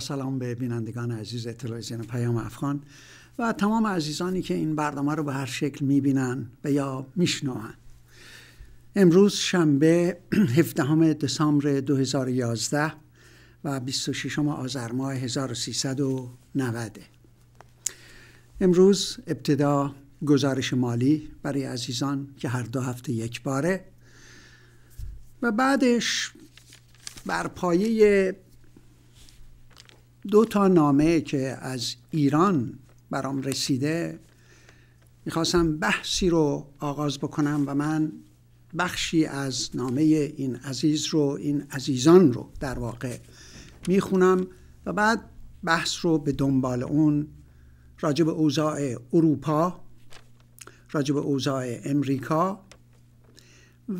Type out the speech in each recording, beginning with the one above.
سلام به بینندگان عزیز تلویزیون پیام افغان و تمام عزیزانی که این برنامه رو به هر شکل می‌بینن و یا میشنوهن امروز شنبه 17 دسامبر 2011 و 26 آذر ماه 1390 امروز ابتدا گزارش مالی برای عزیزان که هر دو هفته یک باره و بعدش بر پایه دو تا نامه که از ایران برام رسیده. می‌خواستم بحثی رو آغاز بکنم و من بخشی از نامه این عزیز رو این عزیزان رو در واقع می‌خونم و بعد بحث رو به دنبال اون راجب اوضاع اروپا راجب اوضاع امریکا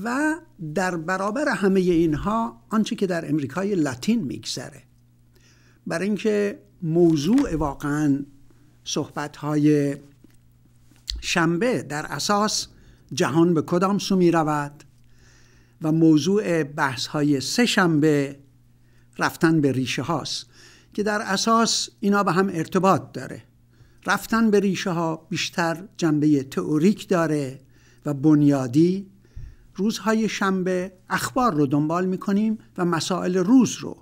و در برابر همه اینها آنچه که در امریکای لاتین میگذره. برای اینکه موضوع واقعا صحبت های شنبه در اساس جهان به کدام سو می رود و موضوع بحث های سه شنبه رفتن به ریشه هاست که در اساس اینا به هم ارتباط داره. رفتن به ریشه ها بیشتر جنبه تئوریک داره و بنیادی. روزهای شنبه اخبار رو دنبال می‌کنیم و مسائل روز رو.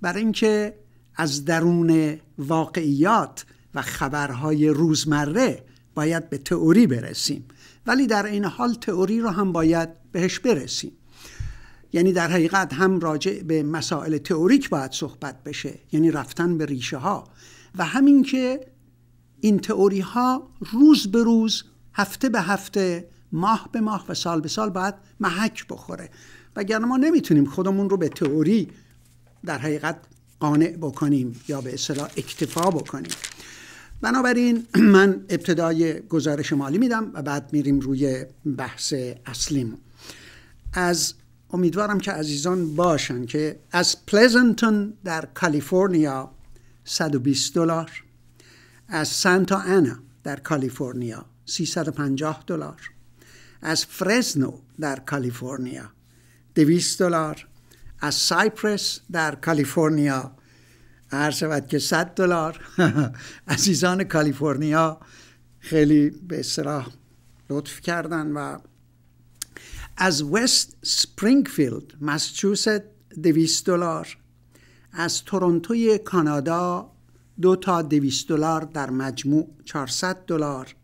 برای اینکه از درون واقعیات و خبرهای روزمره باید به تئوری برسیم. ولی در این حال تئوری رو هم باید بهش برسیم. یعنی در حقیقت هم راجع به مسائل تئوریک باید صحبت بشه یعنی رفتن به ریشه ها و همین که این تئوری ها روز به روز هفته به هفته ماه به ماه و سال به سال باید محک بخوره. وگرنه ما نمی‌تونیم خودمون رو به تئوری در حقیقت قانع بکنیم یا به اصطلاح اکتفا بکنیم. بنابراین من ابتدای گزارش مالی میدم و بعد میریم روی بحث اصلیم از امیدوارم که عزیزان باشن که از پلزنتون در کالیفرنیا 120 دلار از سانتا انا در کالیفرنیا 350 دلار از فرزنو در کالیفرنیا 200 دلار از سایپرس در کالیفرنیا. هر شود که 100 دلار. عزیزان کالیفرنیا خیلی به اصطلاح لطف کردن و از وست سپرینگفیلد مساچوست 200 دلار. از تورنتوی کانادا دو تا 200 دلار در مجموع 400 دلار.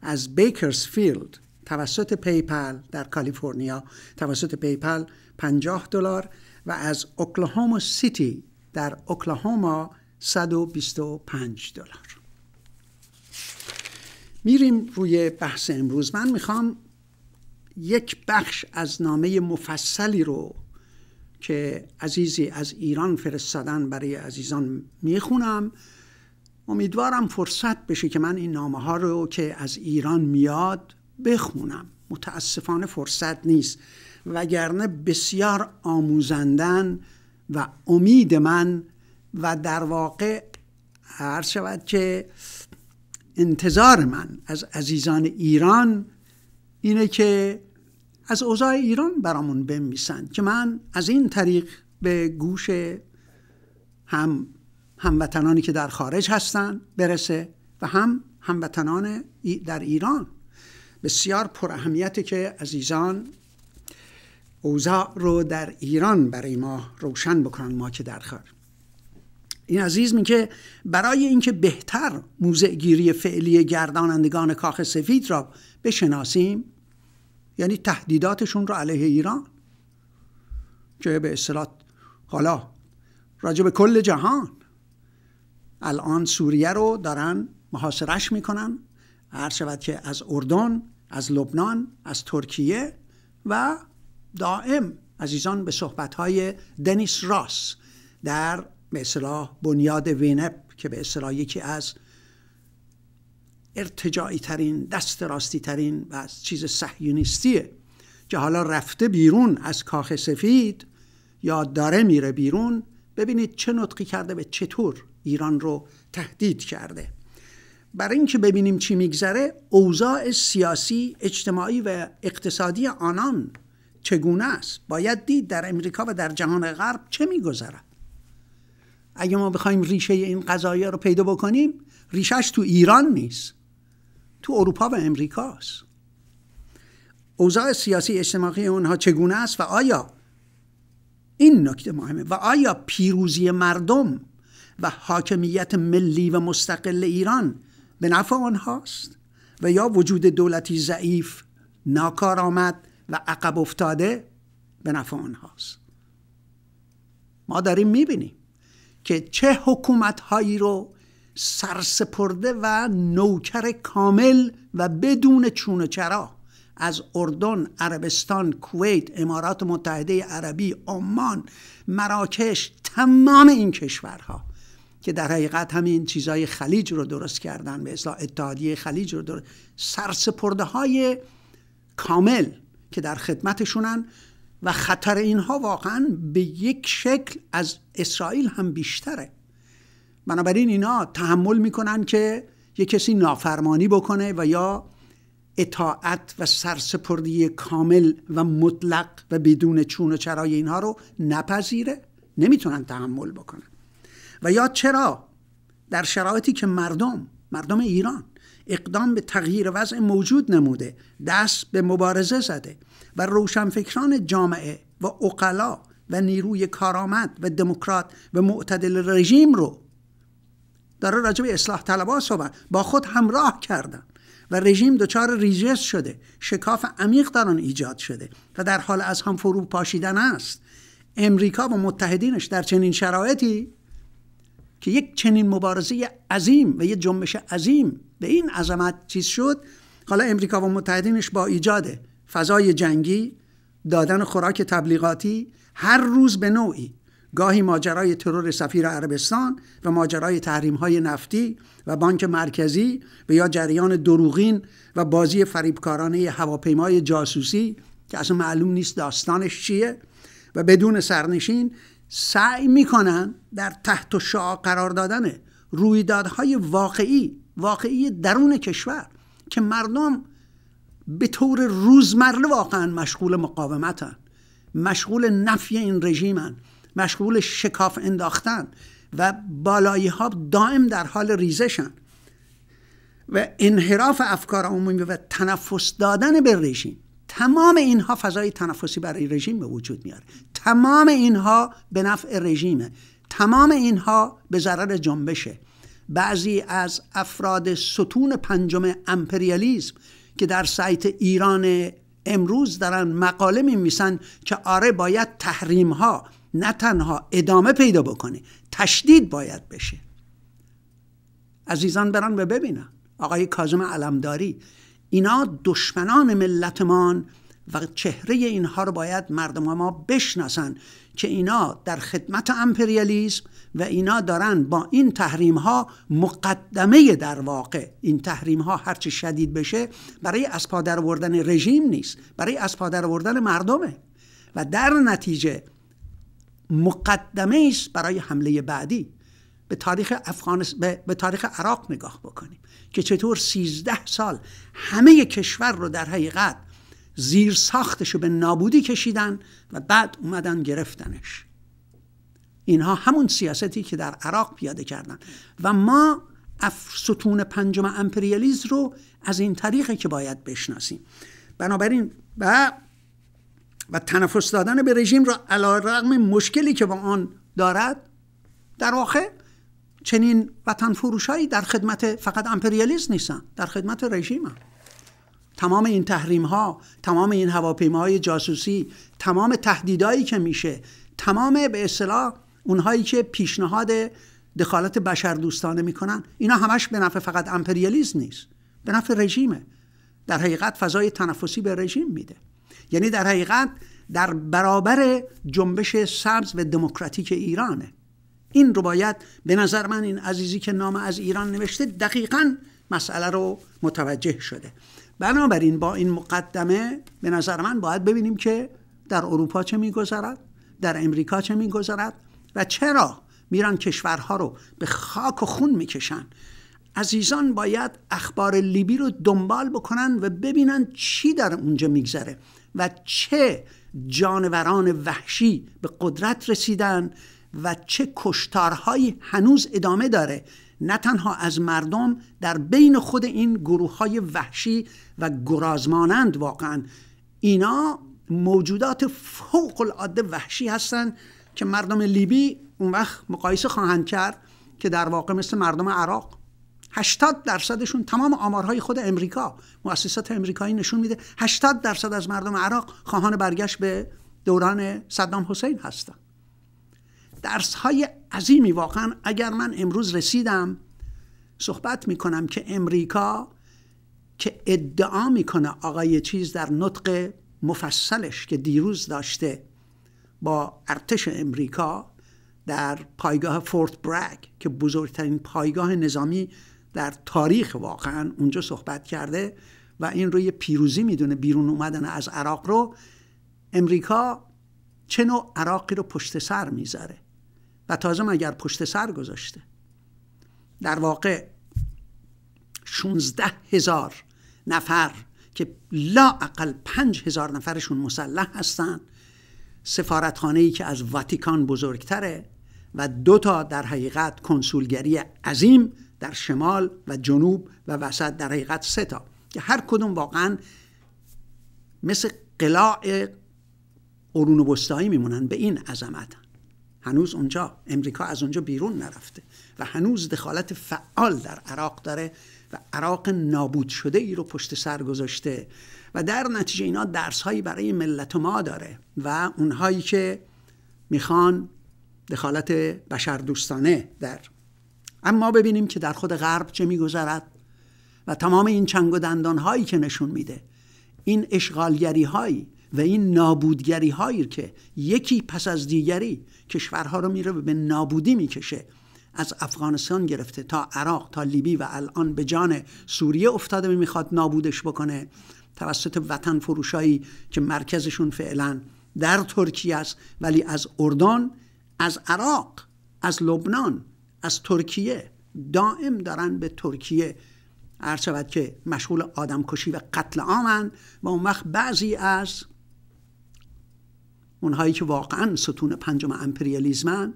از بیکرزفیلد توسط PayPal در کالیفرنیا توسط PayPal 50 دلار و از اوکلاهوما سیتی در اوکلاهوما 125 دلار. میریم روی بحث امروز. من می‌خوام یک بخش از نامه مفصلی رو که عزیزی از ایران فرستادن برای عزیزان می‌خونم. امیدوارم فرصت بشه که من این نامه ها رو که از ایران میاد بخونم. متاسفانه فرصت نیست. وگرنه بسیار آموزندن و امید من و در واقع هر شود که انتظار من از عزیزان ایران اینه که از اوضاع ایران برامون بمیسند که من از این طریق به گوش هم هموطنانی که در خارج هستن برسه و هم هموطنان در ایران. بسیار پر اهمیته که عزیزان اوضاع رو در ایران برای ما روشن بکنن ما که در خارج. این عزیز میگه برای اینکه بهتر موضع گیری فعلی گردانندگان کاخ سفید را بشناسیم یعنی تهدیداتشون رو علیه ایران که به اصطلاح حالا راجع کل جهان الان سوریه رو دارن محاصرش می‌کنن. هر شود که از اردن از لبنان از ترکیه و دائم عزیزان به صحبت های دنیس راس در به اصطلاح بنیاد وینپ که به اصطلاح یکی از ارتجاعی ترین دست راستی ترین و از چیز صهیونیستیه که حالا رفته بیرون از کاخ سفید یا داره میره بیرون. ببینید چه نطقی کرده به چطور ایران رو تهدید کرده. برای اینکه ببینیم چی میگذره اوضاع سیاسی اجتماعی و اقتصادی آنان چگونه است؟ باید دید در امریکا و در جهان غرب چه میگذرد؟ اگه ما بخوایم ریشه این قضایی رو پیدا بکنیم ریشهش تو ایران نیست. تو اروپا و امریکاست اوضاع سیاسی اجتماعی اونها چگونه است و آیا این نکته مهمه و آیا پیروزی مردم و حاکمیت ملی و مستقل ایران به نفع آنهاست؟ و یا وجود دولتی ضعیف ناکارآمد و عقب افتاده به نفع آنهاست. ما داریم می‌بینیم که چه حکومت هایی رو سرسپرده و نوکر کامل و بدون چون چرا از اردن، عربستان، کویت، امارات متحده عربی، عمان، مراکش تمام این کشورها که در حقیقت همین چیزای خلیج رو درست کردن به اصلاح اتحادیه خلیج رو درست سرسپرده های کامل که در خدمتشونن و خطر اینها واقعا به یک شکل از اسرائیل هم بیشتره. بنابراین اینا تحمل می‌کنن که یک کسی نافرمانی بکنه و یا اطاعت و سرسپردی کامل و مطلق و بدون چون و چرای اینها رو نپذیره نمی‌تونن تحمل بکنن. و یا چرا؟ در شرایطی که مردم مردم ایران اقدام به تغییر وضع موجود نموده دست به مبارزه زده و روشنفکران جامعه و اقلا و نیروی کارآمد و دموکرات و معتدل رژیم رو داره راجع به اصلاح طلبها صحبت با خود همراه کردن و رژیم دچار ریجس شده شکاف عمیق در آن ایجاد شده و در حال از هم فرو پاشیدن است. امریکا و متحدینش در چنین شرایطی که یک چنین مبارزه عظیم و یک جنبش عظیم به این عظمت چیز شد. حالا امریکا و متحدینش با ایجاد فضای جنگی دادن خوراک تبلیغاتی هر روز به نوعی گاهی ماجرای ترور سفیر عربستان و ماجرای تحریم های نفتی و بانک مرکزی و یا جریان دروغین و بازی فریبکارانه هواپیمای جاسوسی که اصلا معلوم نیست داستانش چیه و بدون سرنشین سعی می‌کنن در تحت و شعا قرار دادن رویدادهای واقعی واقعی درون کشور که مردم به طور روزمره واقعا مشغول مقاومتن مشغول نفی این رژیمن مشغول شکاف انداختن و بالایی ها دائم در حال ریزشن و انحراف افکار عمومی و تنفس دادن به رژیم. تمام اینها فضای تنفسی برای رژیم به وجود میاره. تمام اینها به نفع رژیمه. تمام اینها به ضرر جنبشه. بعضی از افراد ستون پنجم امپریالیزم که در سایت ایران امروز دارن مقاله میمیسن که آره باید تحریم ها نه تنها ادامه پیدا بکنه تشدید باید بشه. عزیزان برن و ببینن. آقای کازم علمداری اینا دشمنان ملتمان و چهره اینها رو باید مردم ما بشناسن که اینا در خدمت امپریالیسم و اینا دارن با این تحریم ها مقدمه در واقع. این تحریم ها هرچه شدید بشه برای از پادر آوردن رژیم نیست برای از پادر آوردن مردمه. و در نتیجه مقدمه است برای حمله بعدی. به تاریخ افغانس... به... به تاریخ عراق نگاه بکنیم که چطور سیزده سال همه کشور رو در حقیقت زیر ساختش به نابودی کشیدن و بعد اومدن گرفتنش. اینها همون سیاستی که در عراق پیاده کردن و ما ستون پنجم امپریالیز رو از این طریقه که باید بشناسیم بنابراین و و تنفس دادن به رژیم را علا رقم مشکلی که با آن دارد در واقع چنین وطن فروشایی در خدمت فقط امپریالیست نیستن در خدمت رژیم هم. تمام این تحریم ها تمام این هواپیماهای جاسوسی تمام تهدیدهایی که میشه تمام به اصطلاح اونهایی که پیشنهاد دخالت بشر دوستانه می‌کنن. اینا همش به نفع فقط امپریالیسم نیست. به نفع رژیمه. در حقیقت فضای تنفسی به رژیم میده. یعنی در حقیقت در برابر جنبش سبز و دموکراتیک ایرانه. این رو باید به نظر من این عزیزی که نام از ایران نوشته دقیقا مسئله رو متوجه شده. بنابراین با این مقدمه به نظر من باید ببینیم که در اروپا چه میگذرد در امریکا چه میگذرد و چرا میرن کشورها رو به خاک و خون می‌کشن؟ عزیزان باید اخبار لیبی رو دنبال بکنن و ببینن چی در اونجا میگذره و چه جانوران وحشی به قدرت رسیدن و چه کشتارهایی هنوز ادامه داره. نه تنها از مردم در بین خود این گروه های وحشی و گرازمانند واقعا. اینا موجودات فوق العاده وحشی هستند که مردم لیبی اون وقت مقایسه خواهند کرد که در واقع مثل مردم عراق 80 درصدشون تمام آمارهای خود امریکا مؤسسات امریکایی نشون میده 80 درصد از مردم عراق خواهان برگشت به دوران صدام حسین هستن درس های عظیمی واقعا اگر من امروز رسیدم صحبت می‌کنم که امریکا که ادعا می‌کنه آقای چیز در نطق مفصلش که دیروز داشته با ارتش امریکا در پایگاه فورت برگ که بزرگترین پایگاه نظامی در تاریخ واقعا اونجا صحبت کرده و این رو یه پیروزی می‌دونه بیرون اومدن از عراق رو امریکا چه نوع عراقی رو پشت سر می‌ذاره؟ و تازه مگر پشت سر گذاشته در واقع 16 هزار نفر که لا اقل پنج هزار نفرشون مسلح هستن سفارتخانه که از واتیکان بزرگتره و دو تا در حقیقت کنسولگری عظیم در شمال و جنوب و وسط در حقیقت سه تا که هر کدوم واقعا مثل قلاع قرون وسطایی میمونن به این عظمت. هنوز اونجا امریکا از اونجا بیرون نرفته و هنوز دخالت فعال در عراق داره و عراق نابود شده ای رو پشت سر گذاشته و در نتیجه اینا درس هایی برای ملت ما داره و اونهایی که می‌خوان دخالت بشردوستانه در. اما ببینیم که در خود غرب چه میگذرد و تمام این چنگ و دندان هایی که نشون میده این اشغالگری هایی و این نابودگری هایی که یکی پس از دیگری کشورها رو میره به نابودی می‌کشه از افغانستان گرفته تا عراق تا لیبی و الان به جان سوریه افتاده می‌خواد نابودش بکنه. توسط وطن فروشایی که مرکزشون فعلا در ترکیه است ولی از اردن از عراق از لبنان از ترکیه دائم دارن به ترکیه. عرض شود که مشغول آدمکشی و قتل عامن و اون وقت بعضی از اونهایی که واقعا ستون پنجم امپریالیزمن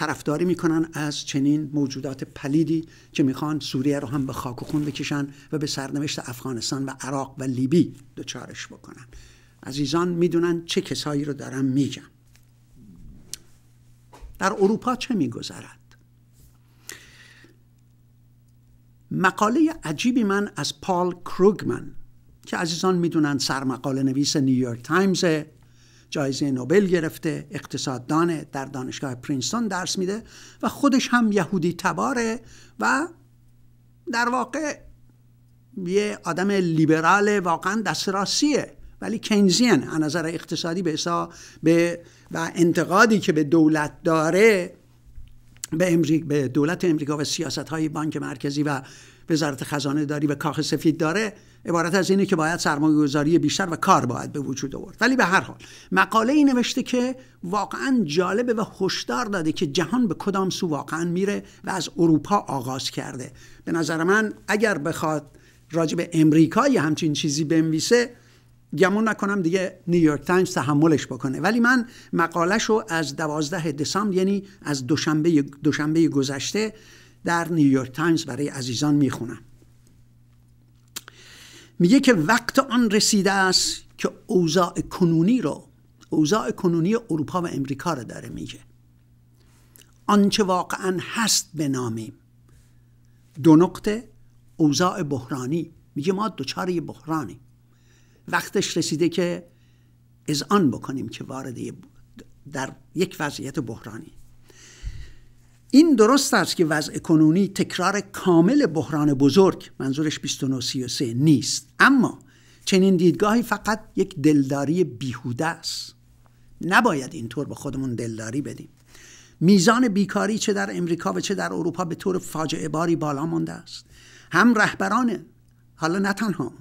طرفداری می‌کنن از چنین موجودات پلیدی که می‌خوان سوریه رو هم به خاک و خون بکشن و به سرنوشت افغانستان و عراق و لیبی دچارش بکنن. عزیزان می‌دونن چه کسایی رو دارم میگم. در اروپا چه میگذرد؟ مقاله عجیبی من از پال کروگمن که عزیزان می‌دونن سرمقاله نویس نیویورک تایمز جایزه نوبل گرفته اقتصاددان در دانشگاه پرینستون درس میده و خودش هم یهودی تباره و در واقع یه آدم لیبرال واقعا دست راستیه ولی Keynesian از نظر اقتصادی به به و انتقادی که به دولت داره به, امریک به دولت امریکا و سیاست های بانک مرکزی و وزارت خزانه داری و کاخ سفید داره عبارت از اینه که باید سرمایه گذاری بیشتر و کار باید به وجود آورد. ولی به هر حال مقاله ای نوشته که واقعا جالبه و هشدار داده که جهان به کدام سو واقعا میره و از اروپا آغاز کرده. به نظر من اگر بخواد راجع به امریکا یه همچین چیزی بنویسه گمون نکنم دیگه نیویورک تایمز تحملش بکنه. ولی من مقالش رو از دوازده دسامبر یعنی از دوشنبه دوشنبه گذشته در نیویورک تایمز برای عزیزان می‌خونم. میگه که وقت آن رسیده است که اوضاع کنونی رو اوضاع کنونی اروپا و امریکا رو داره میگه. آنچه واقعا هست بنامیم دو نقطه اوضاع بحرانی. میگه ما دوچار یه بحرانی. وقتش رسیده که آن بکنیم که وارد در یک وضعیت بحرانی. این درست است که وضع کنونی تکرار کامل بحران بزرگ منظورش 2933 نیست. اما چنین دیدگاهی فقط یک دلداری بیهوده است. نباید اینطور به خودمون دلداری بدیم. میزان بیکاری چه در امریکا و چه در اروپا به طور فاجعه باری بالا مانده است. هم رهبران حالا نه تنها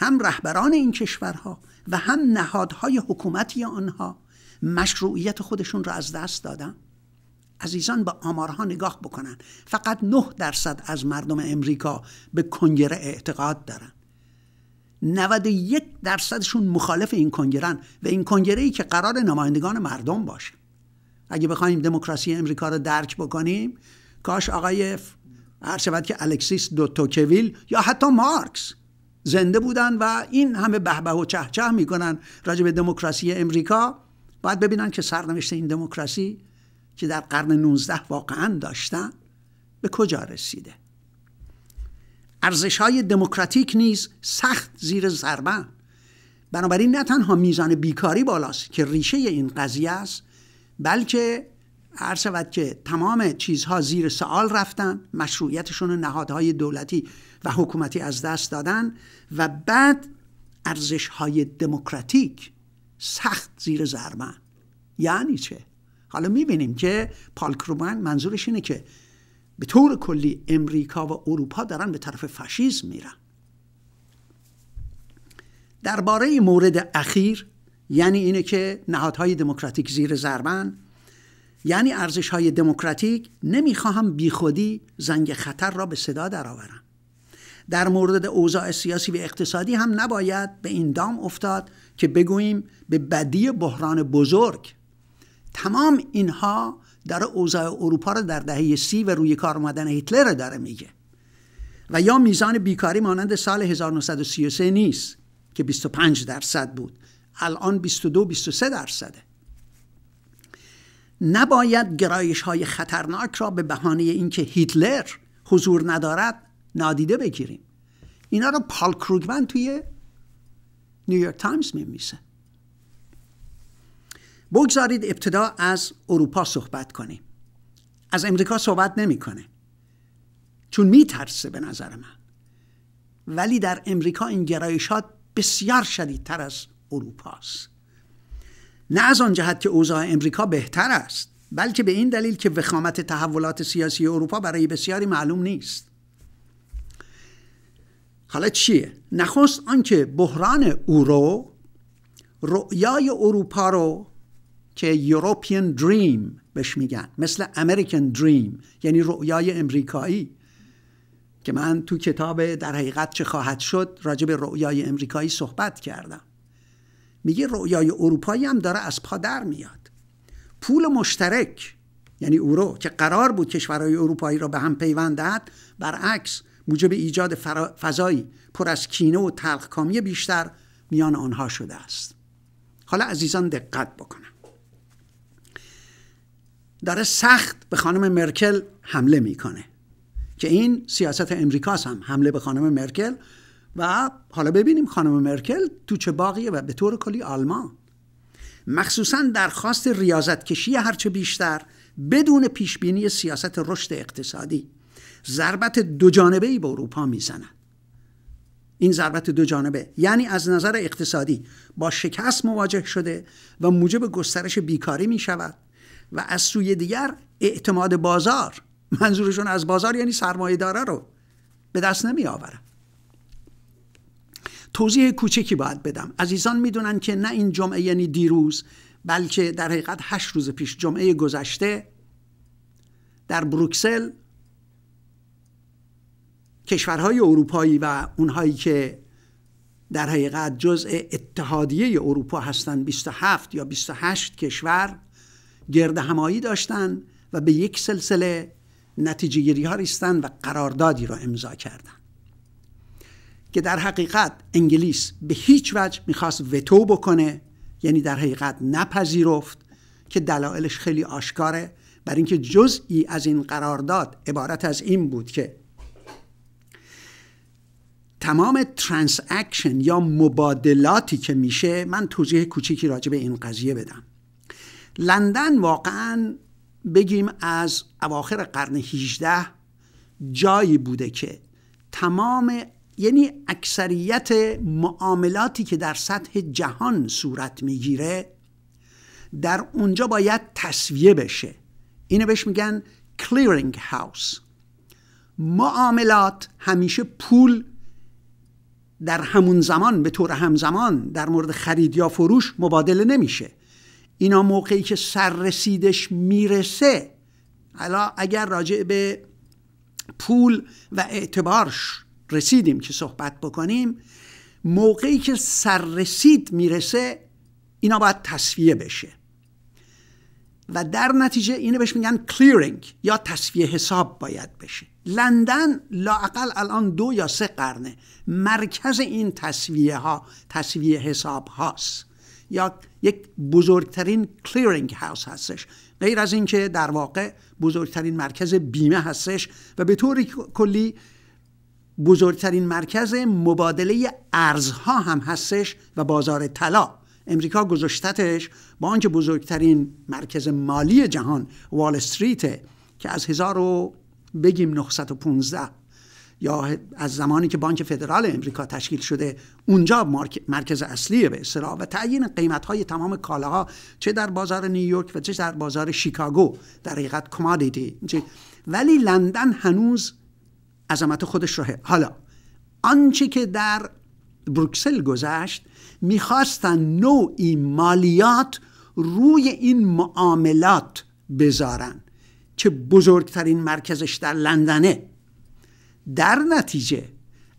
هم رهبران این کشورها و هم نهادهای حکومتی آنها مشروعیت خودشون را از دست دادن. عزیزان به آمارها نگاه بکنن. فقط 9 درصد از مردم امریکا به کنگره اعتقاد دارن. 91 درصدشون مخالف این کنگرن و این کنگره ای که قرار نمایندگان مردم باشه. اگه بخوایم دموکراسی امریکا رو درک بکنیم کاش آقای هر شود که الکسیس دو توکویل یا حتی مارکس زنده بودن و این همه بهبه و چهچه می‌کنن راجع به دموکراسی امریکا. باید ببینن که سرنوشت این دموکراسی که در قرن 19 واقعا داشتن به کجا رسیده؟ ارزش های دموکراتیک نیز سخت زیر ضربه. بنابراین نه تنها میزان بیکاری بالاست که ریشه این قضیه است بلکه هر شود که تمام چیزها زیر سوال رفتن مشروعیتشون نهادهای دولتی و حکومتی از دست دادن و بعد ارزش های دموکراتیک سخت زیر ضربن یعنی چه؟ حالا می‌بینیم که پال کرومن منظورش اینه که به طور کلی امریکا و اروپا دارن به طرف فاشیسم میرن. درباره مورد اخیر یعنی اینه که نهادهای دموکراتیک زیر ضربن یعنی ارزش های دموکراتیک نمی‌خواهم بیخودی زنگ خطر را به صدا درآورم. در مورد اوضاع سیاسی و اقتصادی هم نباید به این دام افتاد که بگوییم به بدی بحران بزرگ تمام اینها داره اوضاع اروپا رو در دهه سی و روی کار آمدن هیتلر داره میگه. و یا میزان بیکاری مانند سال 1933 نیست که 25 درصد بود. الان 22 23 درصده. نباید گرایش های خطرناک را به بهانه اینکه هیتلر حضور ندارد نادیده بگیریم. اینا رو پال کروگمن توی نیویورک تایمز مینویسه بگذارید ابتدا از اروپا صحبت کنیم. از امریکا صحبت نمی‌کنه. چون میترسه به نظر من. ولی در امریکا این گرایشات بسیار شدیدتر از اروپاست. نه از آن جهت که اوضاع امریکا بهتر است بلکه به این دلیل که وخامت تحولات سیاسی اروپا برای بسیاری معلوم نیست. حالا چیه؟ نخست آنکه بحران اورو رؤیای اروپا رو که یوروپین دریم بهش میگن مثل امریکن دریم یعنی رؤیای امریکایی. که من تو کتاب در حقیقت چه خواهد شد راجع به رؤیای امریکایی صحبت کردم. میگه رؤیای اروپایی هم داره از پا در میاد. پول مشترک یعنی اورو که قرار بود کشورهای اروپایی را به هم پیوند دهد برعکس موجب ایجاد فضایی پر از کینه و تلخکامی بیشتر میان آنها شده است. حالا عزیزان دقت بکنم. داره سخت به خانم مرکل حمله می‌کنه. که این سیاست امریکاست هم حمله به خانم مرکل. و حالا ببینیم خانم مرکل تو چه باقیه و به طور کلی آلمان. مخصوصا درخواست ریاضت کشی هرچه بیشتر بدون پیشبینی سیاست رشد اقتصادی. ضربت دو جانبه ای به اروپا می‌زند. این ضربت دو جانبه یعنی از نظر اقتصادی با شکست مواجه شده و موجب گسترش بیکاری می شود و از سوی دیگر اعتماد بازار. منظورشون از بازار یعنی سرمایه داره رو به دست نمی آورد توضیح کوچکی باید بدم. عزیزان می‌دونن که نه این جمعه یعنی دیروز بلکه در حقیقت هشت روز پیش جمعه گذشته در بروکسل کشورهای اروپایی و اونهایی که در حقیقت جزء اتحادیه اروپا هستند 27 یا 28 کشور گرد همایی داشتن و به یک سلسله نتیجه گیری ها ریستن و قراردادی را امضا کردن. که در حقیقت انگلیس به هیچ وجه می‌خواست وتو بکنه یعنی در حقیقت نپذیرفت که دلایلش خیلی آشکاره. بر اینکه جزئی از این قرارداد عبارت از این بود که تمام transaction یا مبادلاتی که میشه من توضیح کوچیکی راجع به این قضیه بدم. لندن واقعا بگیم از اواخر قرن 18 جایی بوده که تمام یعنی اکثریت معاملاتی که در سطح جهان صورت می‌گیره در اونجا باید تصویه بشه. اینو بهش میگن کلیرینگ هاوس معاملات همیشه پول در همون زمان به طور همزمان در مورد خرید یا فروش مبادله نمیشه. اینا موقعی که سررسیدش می‌رسه حالا اگر راجع به پول و اعتبارش رسیدیم که صحبت بکنیم موقعی که سررسید می‌رسه اینا باید تصفیه بشه. و در نتیجه اینو بهش میگن clearing یا تصفیه حساب باید بشه. لندن لااقل الان دو یا سه قرنه مرکز این تصفیه ها تصفیه حساب هاست. یا یک بزرگترین clearing house هستش. غیر از اینکه در واقع بزرگترین مرکز بیمه هستش و به طور کلی بزرگترین مرکز مبادله ارزها هم هستش و بازار طلا. امریکا گذاشتتش با آنکه بزرگترین مرکز مالی جهان وال استریت که از هزار و بگیم 915 یا از زمانی که بانک فدرال امریکا تشکیل شده اونجا مرکز اصلی به اصطلاح و تعیین قیمت های تمام کالاها چه در بازار نیویورک و چه در بازار شیکاگو در حقیقت کمادیتی ولی لندن هنوز عظمت خودش رو حالا آنچه که در بروکسل گذشت می‌خواستن نوعی مالیات روی این معاملات بذارن که بزرگترین مرکزش در لندنه. در نتیجه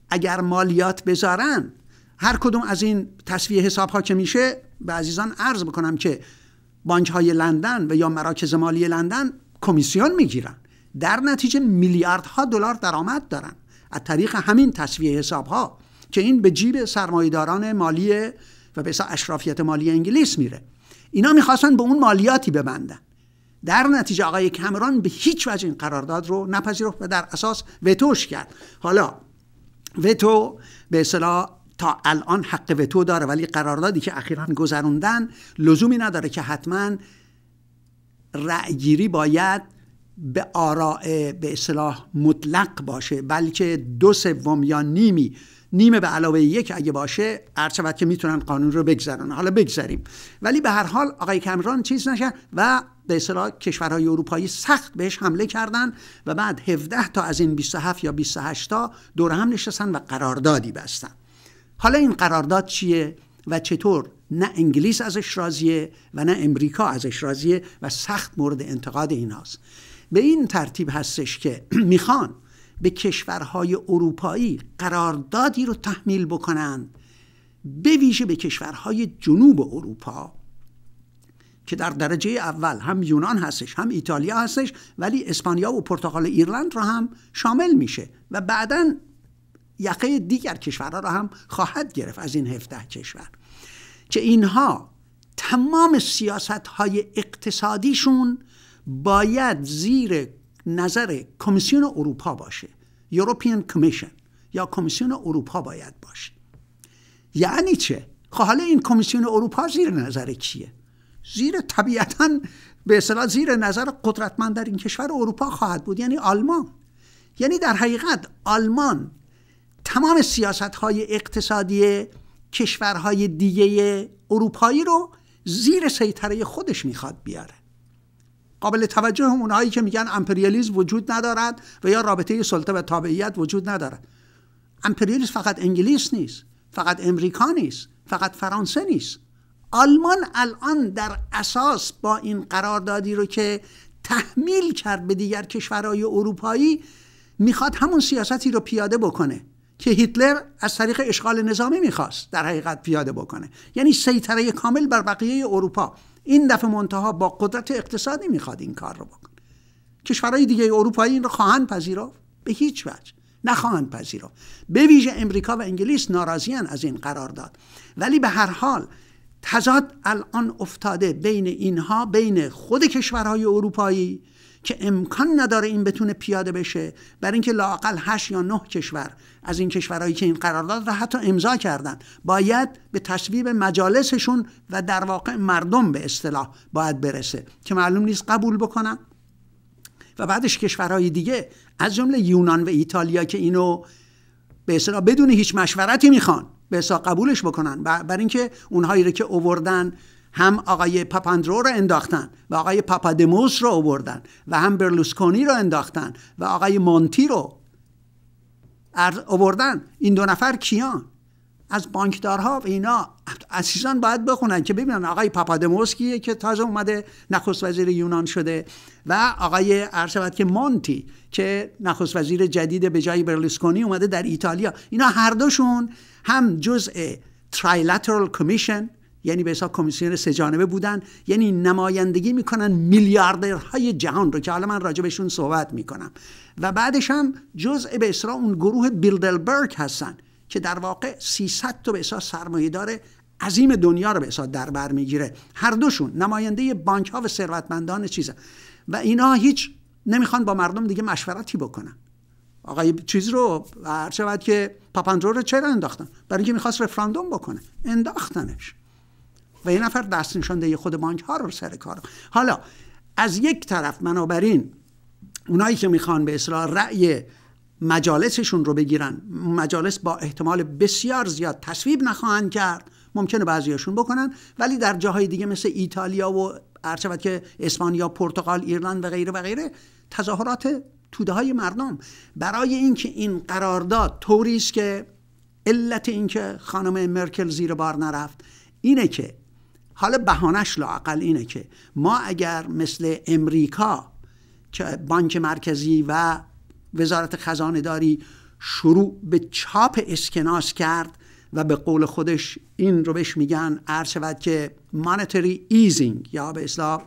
اگر مالیات بذارن هر کدوم از این تصویه حساب ها که میشه به عزیزان عرض بکنم که بانک های لندن و یا مراکز مالی لندن کمیسیون می‌گیرن. در نتیجه میلیاردها دلار درآمد دارن. از طریق همین تصویه حساب ها که این به جیب سرمایداران مالی و به اشرافیت مالی انگلیس میره. اینا می‌خواستن به اون مالیاتی ببندن. در نتیجه آقای کمران به هیچ وجه این قرارداد رو نپذیرفت و در اساس وتوش کرد. حالا وتو به اصطلاح تا الان حق وتو داره ولی قراردادی که اخیرا گذروندن لزومی نداره که حتما رأیگیری باید به آراء به اصطلاح مطلق باشه بلکه دو سوم یا نیمی نیمه به علاوه یک اگه باشه هر که می‌تونن قانون رو بگذرن. حالا بگذریم. ولی به هر حال آقای کمران چیز نشه و به اصطلاح کشورهای اروپایی سخت بهش حمله کردن و بعد 17 تا از این 27 یا 28 تا دور هم نشستن و قراردادی بستن. حالا این قرارداد چیه و چطور؟ نه انگلیس ازش راضیه و نه امریکا ازش راضیه و سخت مورد انتقاد ایناست. به این ترتیب هستش که می‌خوان به کشورهای اروپایی قراردادی رو تحمیل بکنند به ویژه به کشورهای جنوب اروپا. که در درجه اول هم یونان هستش هم ایتالیا هستش ولی اسپانیا و پرتغال ایرلند رو هم شامل میشه و بعدا یقه دیگر کشورها رو هم خواهد گرفت از این 17 کشور. که اینها تمام سیاست های اقتصادیشون باید زیر نظر کمیسیون اروپا باشه یوروپین کمیشن یا کمیسیون اروپا باید باشه. یعنی چه؟ خب حالا این کمیسیون اروپا زیر نظر کیه؟ زیر طبیعتا به اصطلاح زیر نظر قدرتمند در این کشور اروپا خواهد بود یعنی آلمان. یعنی در حقیقت آلمان تمام سیاست های اقتصادی کشورهای دیگه اروپایی رو زیر سیطره خودش می‌خواد بیاره. قابل توجه اونهایی که میگن امپریالیزم وجود ندارد و یا رابطه سلطه و تابعیت وجود ندارد. امپریالیسم فقط انگلیس نیست فقط امریکا نیست فقط فرانسه نیست. آلمان الان در اساس با این قراردادی رو که تحمیل کرد به دیگر کشورهای اروپایی می‌خواد همون سیاستی رو پیاده بکنه که هیتلر از طریق اشغال نظامی می‌خواست در حقیقت پیاده بکنه. یعنی سیطره کامل بر بقیه اروپا. این دفعه منتها با قدرت اقتصادی می‌خواد این کار رو بکنه. کشورهای دیگه اروپایی این رو خواهند پذیرفت؟ به هیچ وجه. نخواهند پذیرفت. به ویژه امریکا و انگلیس ناراضیان از این قرارداد. ولی به هر حال تضاد الان افتاده بین اینها بین خود کشورهای اروپایی که امکان نداره این بتونه پیاده بشه. بر اینکه لاقل هشت یا نه کشور از این کشورهایی که این قرارداد را حتی امضا کردن باید به تصویب مجالسشون و در واقع مردم به اصطلاح باید برسه که معلوم نیست قبول بکنن. و بعدش کشورهای دیگه از جمله یونان و ایتالیا که اینو به اصطلاح بدون هیچ مشورتی می‌خوان به اصطلاح قبولش بکنن. برای اینکه اونهایی رو که اووردن هم آقای پاپاندرو رو انداختن و آقای پاپادموس رو اووردن و هم برلوسکونی رو انداختن و آقای مونتی رو اووردن. این دو نفر کیان؟ از بانکدارها و اینا. عزیزان باید بخونن که ببینن آقای پاپادموس کیه که تازه اومده نخست وزیر یونان شده و آقای ارشبت که مونتی که نخست وزیر جدید به جای برلوسکونی اومده در ایتالیا. اینا هر دوشون هم جزء ترایلاترال کمیشن یعنی به حساب کمیسیون سه جانبه بودن. یعنی نمایندگی می‌کنن میلیاردرهای جهان رو که حالا من راجبشون صحبت می‌کنم. و بعدش هم جزء به اصرا اون گروه بیلدلبرگ هستن. که در واقع 300 تا به اصلا سرمایه داره عظیم دنیا رو به اصلا در بر می‌گیره. هر دوشون نماینده بانک ها و ثروتمندان چیزه. و اینا هیچ نمی‌خوان با مردم دیگه مشورتی بکنن. آقای چیز رو هر شود که پاپاندرو رو چرا انداختن؟ برای اینکه می‌خواست رفراندوم بکنه. انداختنش. و یه نفر دست نشانده خود بانک ها رو سر کار. حالا از یک طرف بنابراین اونایی که می‌خوان به اصلاح رأی مجالسشون رو بگیرن. مجالس با احتمال بسیار زیاد تصویب نخواهند کرد. ممکنه بعضیاشون بکنن. ولی در جاهای دیگه مثل ایتالیا و شود که اسپانیا پرتغال ایرلند و غیره و غیره تظاهرات توده های مردم. برای اینکه این قرارداد طوری که علت اینکه خانم مرکل زیر بار نرفت اینه که حالا بهانش لاقل اینه که ما اگر مثل امریکا که بانک مرکزی و وزارت خزانه داری شروع به چاپ اسکناس کرد و به قول خودش این رو بهش میگن عرض شود که مانتری ایزینگ یا به اصلاح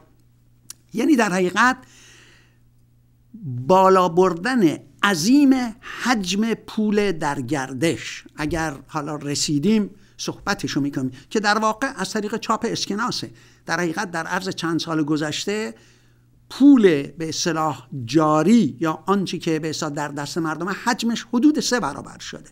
یعنی در حقیقت بالا بردن عظیم حجم پول در گردش. اگر حالا رسیدیم صحبتشو می‌کنیم که در واقع از طریق چاپ اسکناسه. در حقیقت در عرض چند سال گذشته پول به اصطلاح جاری یا آنچه که به اصطلاح در دست مردم حجمش حدود سه برابر شده.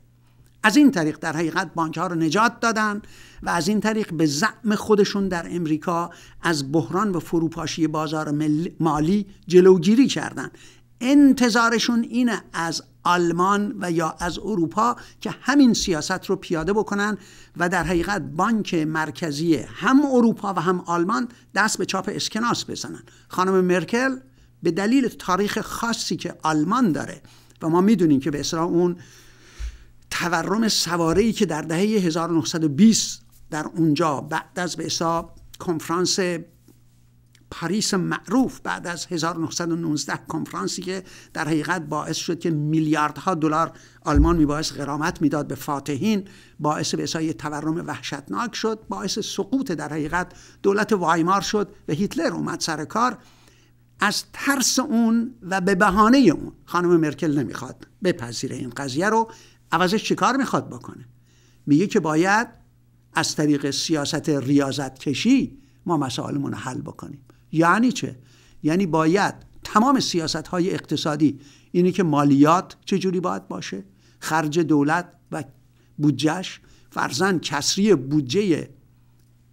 از این طریق در حقیقت بانک ها رو نجات دادن و از این طریق به زعم خودشون در امریکا از بحران و فروپاشی بازار مالی جلوگیری کردند انتظارشون اینه از آلمان و یا از اروپا که همین سیاست رو پیاده بکنن و در حقیقت بانک مرکزی هم اروپا و هم آلمان دست به چاپ اسکناس بزنن. خانم مرکل به دلیل تاریخ خاصی که آلمان داره و ما می‌دونیم که به اصلاح اون تورم سواره که در دهه 1920 در اونجا بعد از به حساب کنفرانس پاریس معروف بعد از 1919 کنفرانسی که در حقیقت باعث شد که میلیاردها دلار آلمان میباعث غرامت می‌داد به فاتحین باعث به تورم وحشتناک شد باعث سقوط در حقیقت دولت وایمار شد و هیتلر اومد سر کار. از ترس اون و به بهانه اون خانم مرکل نمی‌خواد بپذیره این قضیه رو عوضش چیکار می‌خواد بکنه؟ میگه که باید از طریق سیاست ریاضت کشی ما مسائلمون رو حل بکنیم. یعنی چه؟ یعنی باید تمام سیاست های اقتصادی اینی که مالیات چجوری باید باشه؟ خرج دولت و بودجهش فرزن کسری بودجه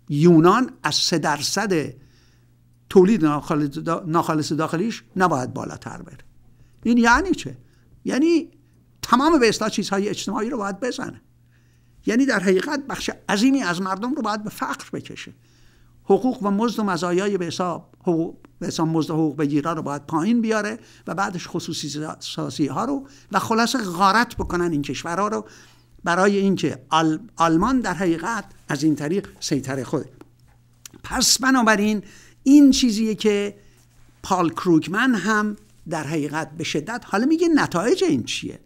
یونان از سه درصد تولید ناخالص داخلیش نباید بالاتر بره. این یعنی چه؟ یعنی تمام به اصلاح چیزهای اجتماعی رو باید بزنه. یعنی در حقیقت بخش عظیمی از مردم رو باید به فقر بکشه. حقوق و مزد و مزایای به حساب حقوق به حساب مزد حقوق بگیرا رو باید پایین بیاره و بعدش خصوصی سازی ها رو و خلاص غارت بکنن این کشورها رو برای اینکه آل، آلمان در حقیقت از این طریق سیطره خوده پس بنابراین این چیزیه که پال کروگمن هم در حقیقت به شدت حالا میگه نتایج این چیه؟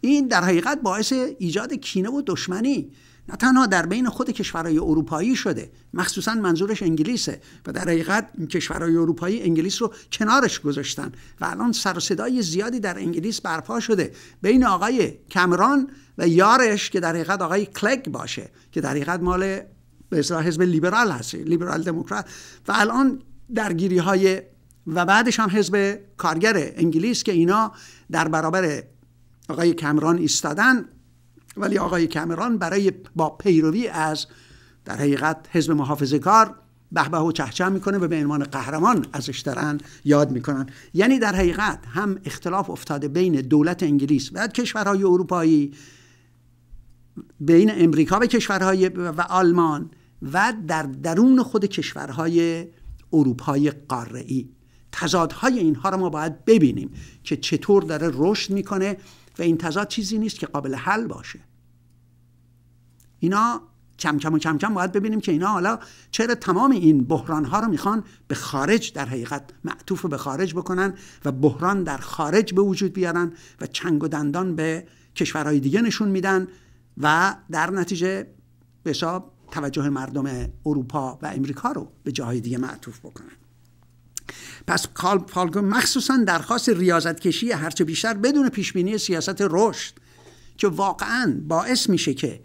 این در حقیقت باعث ایجاد کینه و دشمنی. نه تنها در بین خود کشورهای اروپایی شده مخصوصا منظورش انگلیسه و در حقیقت کشورهای اروپایی انگلیس رو کنارش گذاشتن و الان سر و صدای زیادی در انگلیس برپا شده. بین آقای کمران و یارش که در حقیقت آقای کلگ باشه که در حقیقت مال به اصطلاح حزب لیبرال هست لیبرال دموکرات. و الان درگیری های و بعدش هم حزب کارگر انگلیس که اینا در برابر آقای کمران ایستادن ولی آقای کمران برای با پیروی از در حقیقت حزب محافظه کار به و چهچه می‌کنه و به عنوان قهرمان ازش دارن یاد می‌کنن. یعنی در حقیقت هم اختلاف افتاده بین دولت انگلیس و کشورهای اروپایی بین امریکا و کشورهای و آلمان و در درون خود کشورهای اروپای قاره تضادهای اینها رو ما باید ببینیم که چطور داره رشد می‌کنه و این تضاد چیزی نیست که قابل حل باشه. اینا کم کم و کم کم باید ببینیم که اینا حالا چرا تمام این بحران ها رو می‌خوان به خارج در حقیقت معطوف به خارج بکنن و بحران در خارج به وجود بیارن و چنگ و دندان به کشورهای دیگه نشون میدن و در نتیجه به توجه مردم اروپا و امریکا رو به جاهای دیگه معطوف بکنن. پس پالگو مخصوصا درخواست ریاضت کشی هرچه بیشتر بدون پیشبینی سیاست رشد که واقعا باعث میشه که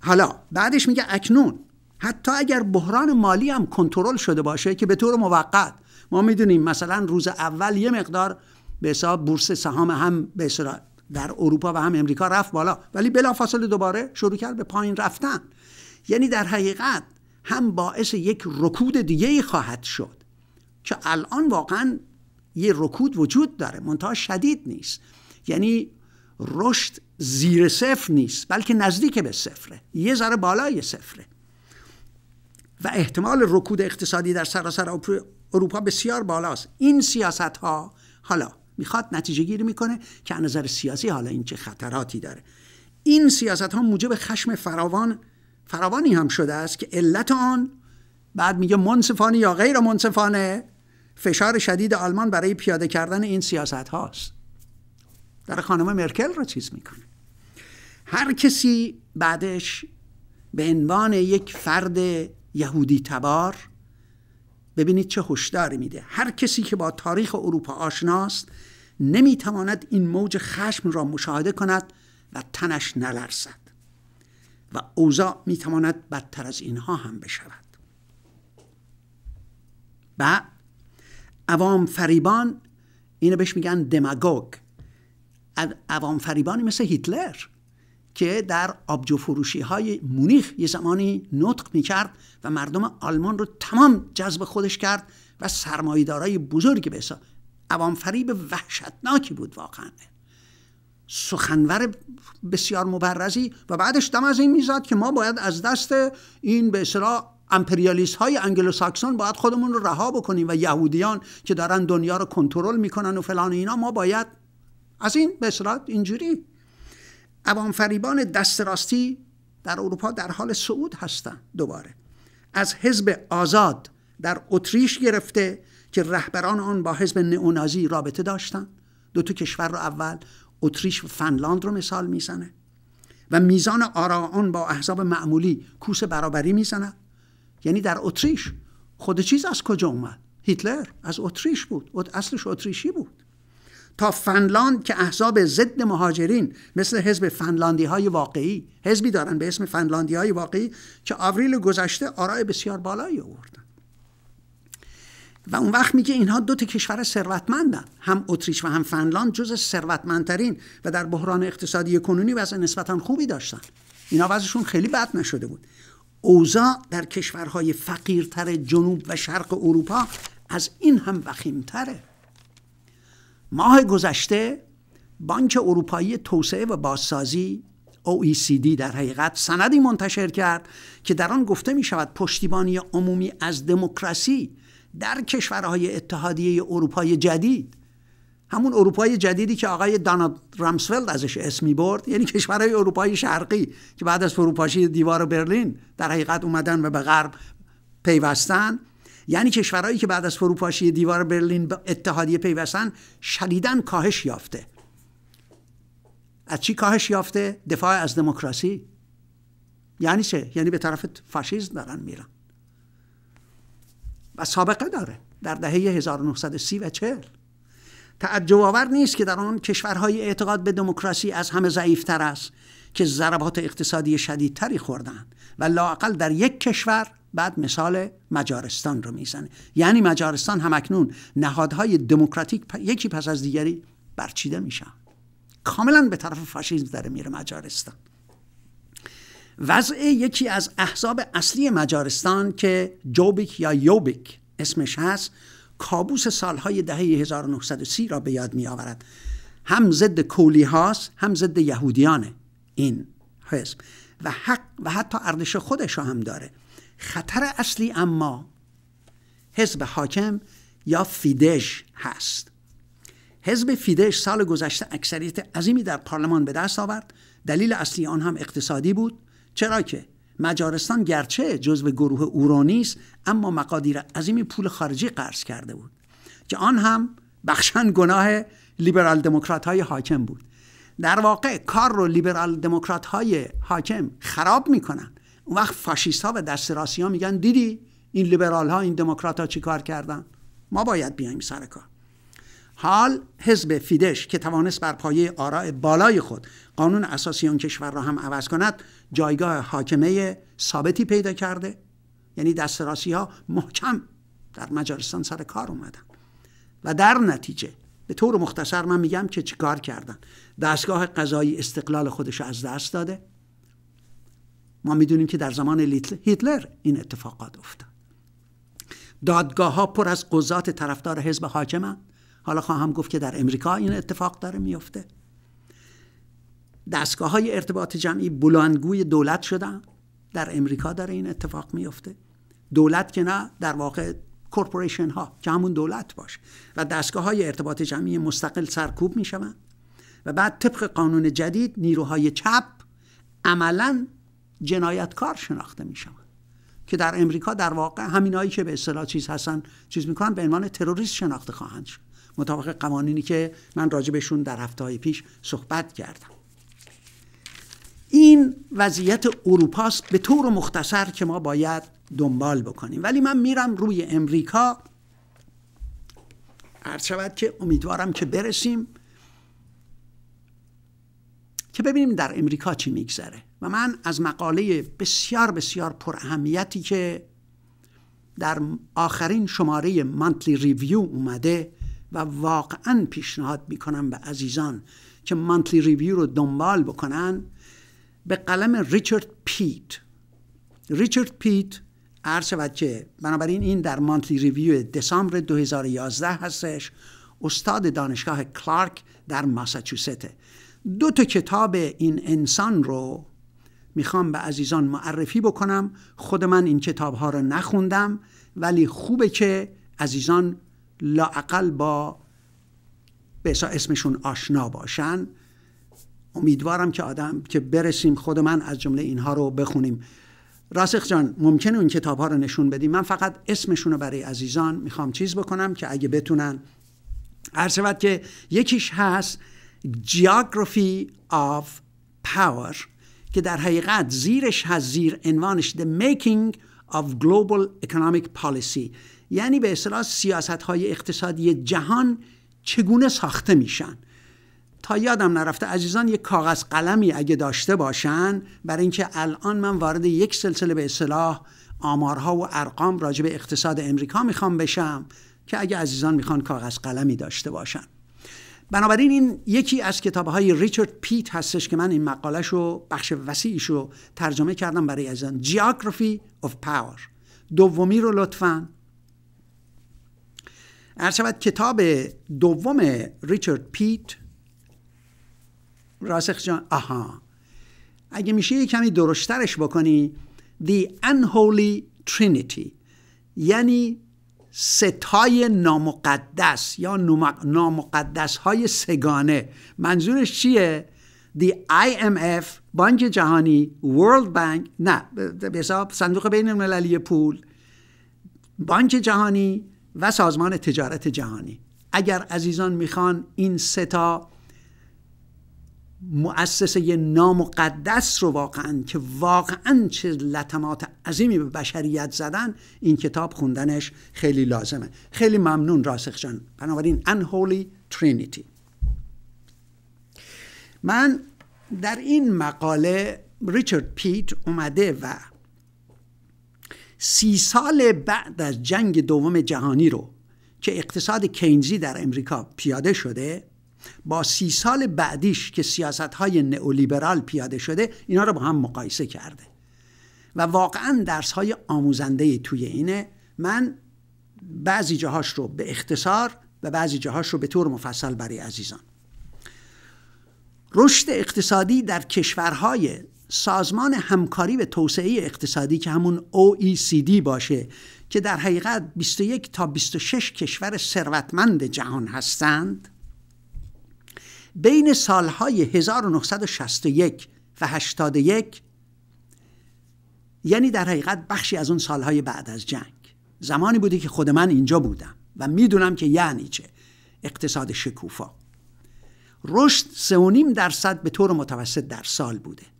حالا بعدش میگه اکنون حتی اگر بحران مالی هم کنترل شده باشه که به طور موقت ما می‌دونیم مثلا روز اول یه مقدار به حساب بورس سهام هم به در اروپا و هم امریکا رفت بالا ولی بلافاصله دوباره شروع کرد به پایین رفتن. یعنی در حقیقت هم باعث یک رکود دیگه خواهد شد که الان واقعا یه رکود وجود داره منتها شدید نیست. یعنی رشد زیر صفر نیست بلکه نزدیک به صفره یه ذره بالای صفره. و احتمال رکود اقتصادی در سراسر اروپا بسیار بالاست. این سیاست ها حالا می‌خواد نتیجه گیری می‌کنه که نظر سیاسی حالا این چه خطراتی داره. این سیاست ها موجب خشم فراوان فراوانی هم شده است که علت آن بعد میگه منصفانه یا غیر منصفانه فشار شدید آلمان برای پیاده کردن این سیاست هاست. در خانم مرکل رو چیز می‌کنه. هر کسی بعدش به عنوان یک فرد یهودی تبار ببینید چه هشداری میده. هر کسی که با تاریخ اروپا آشناست نمی‌تواند این موج خشم را مشاهده کند و تنش نلرزد. و اوضاع می‌تواند بدتر از اینها هم بشود. و عوام فریبان اینو بهش میگن دماگوگ عوام فریبانی مثل هیتلر که در آبجو فروشی های مونیخ یه زمانی نطق می‌کرد و مردم آلمان رو تمام جذب خودش کرد و سرمایدارای بزرگی به عوام فریب وحشتناکی بود واقعا. سخنور بسیار مبرزی و بعدش دم از این می‌زد که ما باید از دست این به اصطلاح امپریالیست های انگلو ساکسون باید خودمون رو رها بکنیم و یهودیان که دارن دنیا رو کنترل می‌کنن و فلان اینا ما باید از این به اینجوری. عوام فریبان دست راستی در اروپا در حال صعود هستند دوباره. از حزب آزاد در اتریش گرفته که رهبران آن با حزب نئونازی رابطه داشتند دو تا کشور رو اول اتریش و فنلاند رو مثال می‌زنه و میزان آرا آن با احزاب معمولی کوس برابری می‌زنه. یعنی در اتریش خود چیز از کجا اومد؟ هیتلر از اتریش بود. اصلش اتریشی بود. تا فنلاند که احزاب ضد مهاجرین مثل حزب فنلاندی های واقعی حزبی دارن به اسم فنلاندی های واقعی که آوریل گذشته آرای بسیار بالایی آوردن و اون وقت میگه اینها دو تا کشور ثروتمندن هم اتریش و هم فنلاند جز ثروتمندترین و در بحران اقتصادی کنونی وضع نسبتا خوبی داشتن. اینا وضعشون خیلی بد نشده بود. اوضاع در کشورهای فقیرتر جنوب و شرق اروپا از این هم وخیمتره. ماه گذشته بانک اروپایی توسعه و بازسازی OECD در حقیقت سندی منتشر کرد که در آن گفته می شود پشتیبانی عمومی از دموکراسی در کشورهای اتحادیه اروپای جدید. همون اروپای جدیدی که آقای دانالد رامسفلد ازش اسمی برد یعنی کشورهای اروپای شرقی که بعد از فروپاشی دیوار برلین در حقیقت اومدن و به غرب پیوستن. یعنی کشورهایی که بعد از فروپاشی دیوار برلین به اتحادیه پیوستن شدیداً کاهش یافته. از چی کاهش یافته؟ دفاع از دموکراسی. یعنی چه؟ یعنی به طرف فاشیسم دارن میرن. و سابقه داره در دهه 1930 و 40 تعجب آور نیست که در آن کشورهای اعتقاد به دموکراسی از همه ضعیفتر است که ضربات اقتصادی شدیدتری خوردن و لاقل در یک کشور بعد مثال مجارستان رو می‌زنه. یعنی مجارستان همکنون نهادهای دموکراتیک یکی پس از دیگری برچیده میشن کاملا به طرف فاشیسم داره میره مجارستان. وضع یکی از احزاب اصلی مجارستان که جوبیک یا یوبیک اسمش هست کابوس سالهای دهه 1930 را به یاد می آورد هم ضد کولی هاست هم ضد یهودیانه این حزب و حق و حتی ارزش خودش هم داره. خطر اصلی اما حزب حاکم یا فیدش هست. حزب فیدش سال گذشته اکثریت عظیمی در پارلمان به دست آورد. دلیل اصلی آن هم اقتصادی بود. چرا که مجارستان گرچه جزو گروه اورونی است اما مقادیر عظیمی پول خارجی قرض کرده بود که آن هم بخشن گناه لیبرال دموکرات های حاکم بود. در واقع کار رو لیبرال دموکرات های حاکم خراب می‌کنن اون وقت فاشیست ها و دست راستی ها میگن دیدی این لیبرال ها این دموکرات ها چی کار کردن؟ ما باید بیایم سر کار. حال حزب فیدش که توانست بر پایه آراء بالای خود قانون اساسی آن کشور را هم عوض کند جایگاه حاکمه ثابتی پیدا کرده. یعنی دست ها محکم در مجارستان سر کار اومدن. و در نتیجه به طور مختصر من میگم که چیکار کردن؟ دستگاه قضایی استقلال خودش از دست داده. ما می‌دونیم که در زمان هیتلر این اتفاقات افتاد. دادگاه ها پر از قضات طرفدار حزب حاکمن. حالا خواهم گفت که در امریکا این اتفاق داره میفته. دستگاه های ارتباط جمعی بلندگوی دولت شدن. در امریکا داره این اتفاق میفته. دولت که نه در واقع کورپوریشن ها که همون دولت باشه. و دستگاه های ارتباط جمعی مستقل سرکوب می شوند و بعد طبق قانون جدید نیروهای چپ عملا جنایتکار شناخته می شوند که در امریکا در واقع همینایی که به اصطلاح چیز هستن چیز می‌کنن به عنوان تروریست شناخته خواهند شد. مطابق قوانینی که من راجع بهشون در هفته های پیش صحبت کردم. این وضعیت اروپاست به طور مختصر که ما باید دنبال بکنیم. ولی من میرم روی امریکا. عرض شود که امیدوارم که برسیم که ببینیم در امریکا چی میگذره. و من از مقاله بسیار بسیار پر اهمیتی که در آخرین شماره مانتلی ریویو اومده و واقعا پیشنهاد می‌کنم به عزیزان که مانتلی ریویو رو دنبال بکنن. به قلم ریچارد پیت. ریچارد پیت عرض شود که بنابراین این در مانتلی ریویو دسامبر 2011 هستش. استاد دانشگاه کلارک در ماساچوست. دو تا کتاب این انسان رو می‌خوام به عزیزان معرفی بکنم. خود من این کتاب ها رو نخوندم ولی خوبه که عزیزان لاعقل با به اسمشون آشنا باشن. امیدوارم که آدم که برسیم خود من از جمله اینها رو بخونیم. راسخ جان ممکنه اون کتاب ها رو نشون بدیم من فقط اسمشون رو برای عزیزان می‌خوام چیز بکنم که اگه بتونن. عرض که یکیش هست Geography of Power که در حقیقت زیرش هست زیر عنوانش The Making of Global Economic Policy. یعنی به اصطلاح سیاست های اقتصادی جهان چگونه ساخته میشن؟ تا یادم نرفته عزیزان یک کاغذ قلمی اگه داشته باشن برای اینکه الان من وارد یک سلسله به اصطلاح آمارها و ارقام راجع به اقتصاد امریکا می‌خوام بشم که اگه عزیزان می‌خوان کاغذ قلمی داشته باشن. بنابراین این یکی از کتاب های ریچارد پیت هستش که من این مقالش رو بخش وسیعش رو ترجمه کردم برای عزیزان. Geography of Power. دومی رو لطفا شود کتاب دوم ریچارد پیت. راسخ جان آها. اگه میشه یه کمی درشترش بکنی The Unholy Trinity. یعنی ستای نامقدس یا نامقدس های سگانه. منظورش چیه؟ The IMF بانک جهانی World Bank. نه به حساب صندوق بین المللی پول. بانک جهانی و سازمان تجارت جهانی. اگر عزیزان می‌خوان این ستا مؤسسه نامقدس رو واقعا که واقعا چه لطمات عظیمی به بشریت زدن این کتاب خوندنش خیلی لازمه. خیلی ممنون راسخ جان. بنابراین Unholy Trinity. من در این مقاله ریچارد پیت اومده و سی سال بعد از جنگ دوم جهانی رو که اقتصاد کینزی در امریکا پیاده شده با سی سال بعدیش که سیاست های نئولیبرال پیاده شده اینا رو با هم مقایسه کرده. و واقعا درس های آموزنده توی اینه. من بعضی جاهاش رو به اختصار و بعضی جاهاش رو به طور مفصل برای عزیزان. رشد اقتصادی در کشورهای سازمان همکاری و توسعه اقتصادی که همون OECD باشه که در حقیقت 21 تا 26 کشور ثروتمند جهان هستند بین سالهای 1961 و 81 یعنی در حقیقت بخشی از اون سالهای بعد از جنگ. زمانی بوده که خود من اینجا بودم و می‌دونم که یعنی چه. اقتصاد شکوفا. رشد 3.5 درصد به طور متوسط در سال بوده.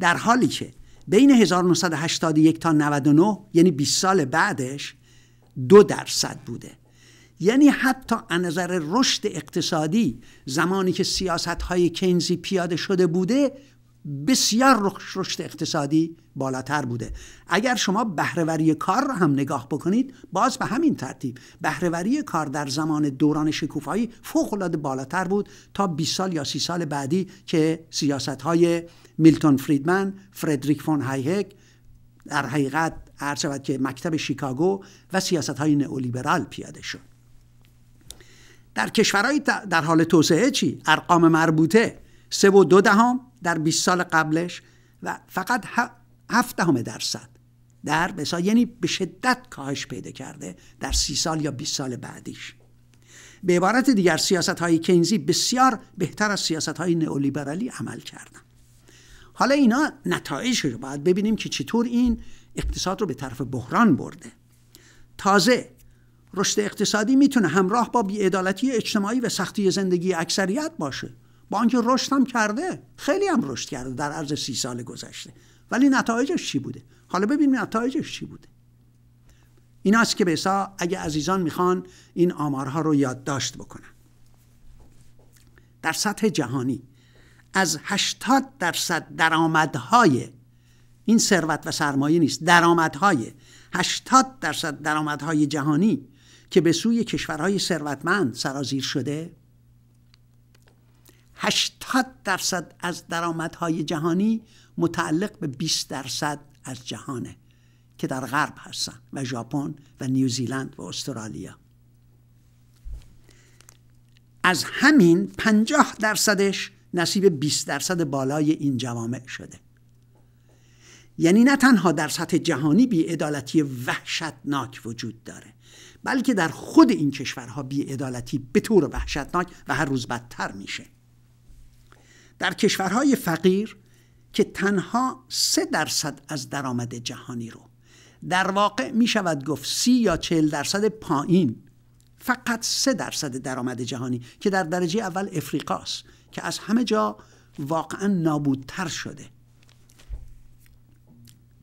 در حالی که بین 1981 تا 99 یعنی 20 سال بعدش دو درصد بوده. یعنی حتی از نظر رشد اقتصادی زمانی که سیاست های کینزی پیاده شده بوده بسیار رشد اقتصادی بالاتر بوده. اگر شما بهرهوری کار را هم نگاه بکنید باز به همین ترتیب بهرهوری کار در زمان دوران شکوفایی فوق العاده بالاتر بود تا 20 سال یا 30 سال بعدی که سیاست های میلتون فریدمن فردریک فون هایهک در حقیقت هر شود که مکتب شیکاگو و سیاست های نئولیبرال پیاده شد. در کشورهای در حال توسعه چی؟ ارقام مربوطه. سه و دو دهم در 20 سال قبلش و فقط هفت دهم درصد در بسا یعنی به شدت کاهش پیدا کرده در سی سال یا 20 سال بعدیش. به عبارت دیگر سیاست های کینزی بسیار بهتر از سیاست های نئولیبرالی عمل کردن. حالا اینا نتایج رو باید ببینیم که چطور این اقتصاد رو به طرف بحران برده. تازه رشد اقتصادی می‌تونه همراه با بیعدالتی اجتماعی و سختی زندگی اکثریت باشه. با آنکه رشد هم کرده خیلی هم رشد کرده در عرض سی سال گذشته. ولی نتایجش چی بوده؟ حالا ببینیم نتایجش چی بوده. این است که بسا اگه عزیزان می‌خوان این آمارها رو یادداشت بکنن. در سطح جهانی از 80 درصد درآمدهای این ثروت و سرمایه نیست درآمدهای 80 درصد درآمدهای جهانی که به سوی کشورهای ثروتمند سرازیر شده. 80 درصد از درآمدهای جهانی متعلق به 20 درصد از جهانه که در غرب هستن و ژاپن و نیوزیلند و استرالیا. از همین 50 درصدش نصیب 20 درصد بالای این جوامع شده. یعنی نه تنها در سطح جهانی بیعدالتی وحشتناک وجود داره بلکه در خود این کشورها بیعدالتی به طور وحشتناک و هر روز بدتر میشه. در کشورهای فقیر که تنها سه درصد از درآمد جهانی رو در واقع می شود گفت سی یا چهل درصد پایین فقط سه درصد درآمد جهانی که در درجه اول افریقاست. که از همه جا واقعا نابودتر شده.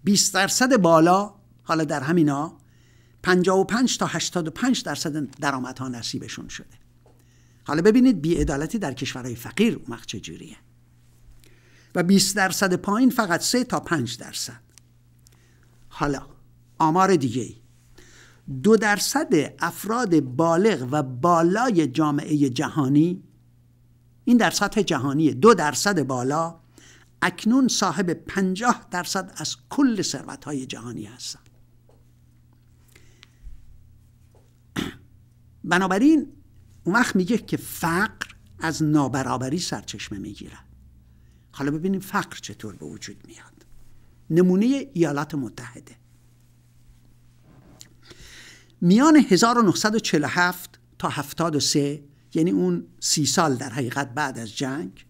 20 درصد بالا حالا در همینا 55 تا 85 درصد درآمدها نصیبشون شده. حالا ببینید بیعدالتی در کشورهای فقیر اون چجوریه و 20 درصد پایین فقط 3 تا 5 درصد. حالا آمار دیگه ای. دو درصد افراد بالغ و بالای جامعه جهانی این در سطح جهانیه دو درصد بالا اکنون صاحب پنجاه درصد از کل ثروت جهانی هستن. بنابراین اون وقت میگه که فقر از نابرابری سرچشمه می‌گیرد حالا ببینیم فقر چطور به وجود میاد. نمونه ایالات متحده. میان 1947 تا 73 یعنی اون سی سال در حقیقت بعد از جنگ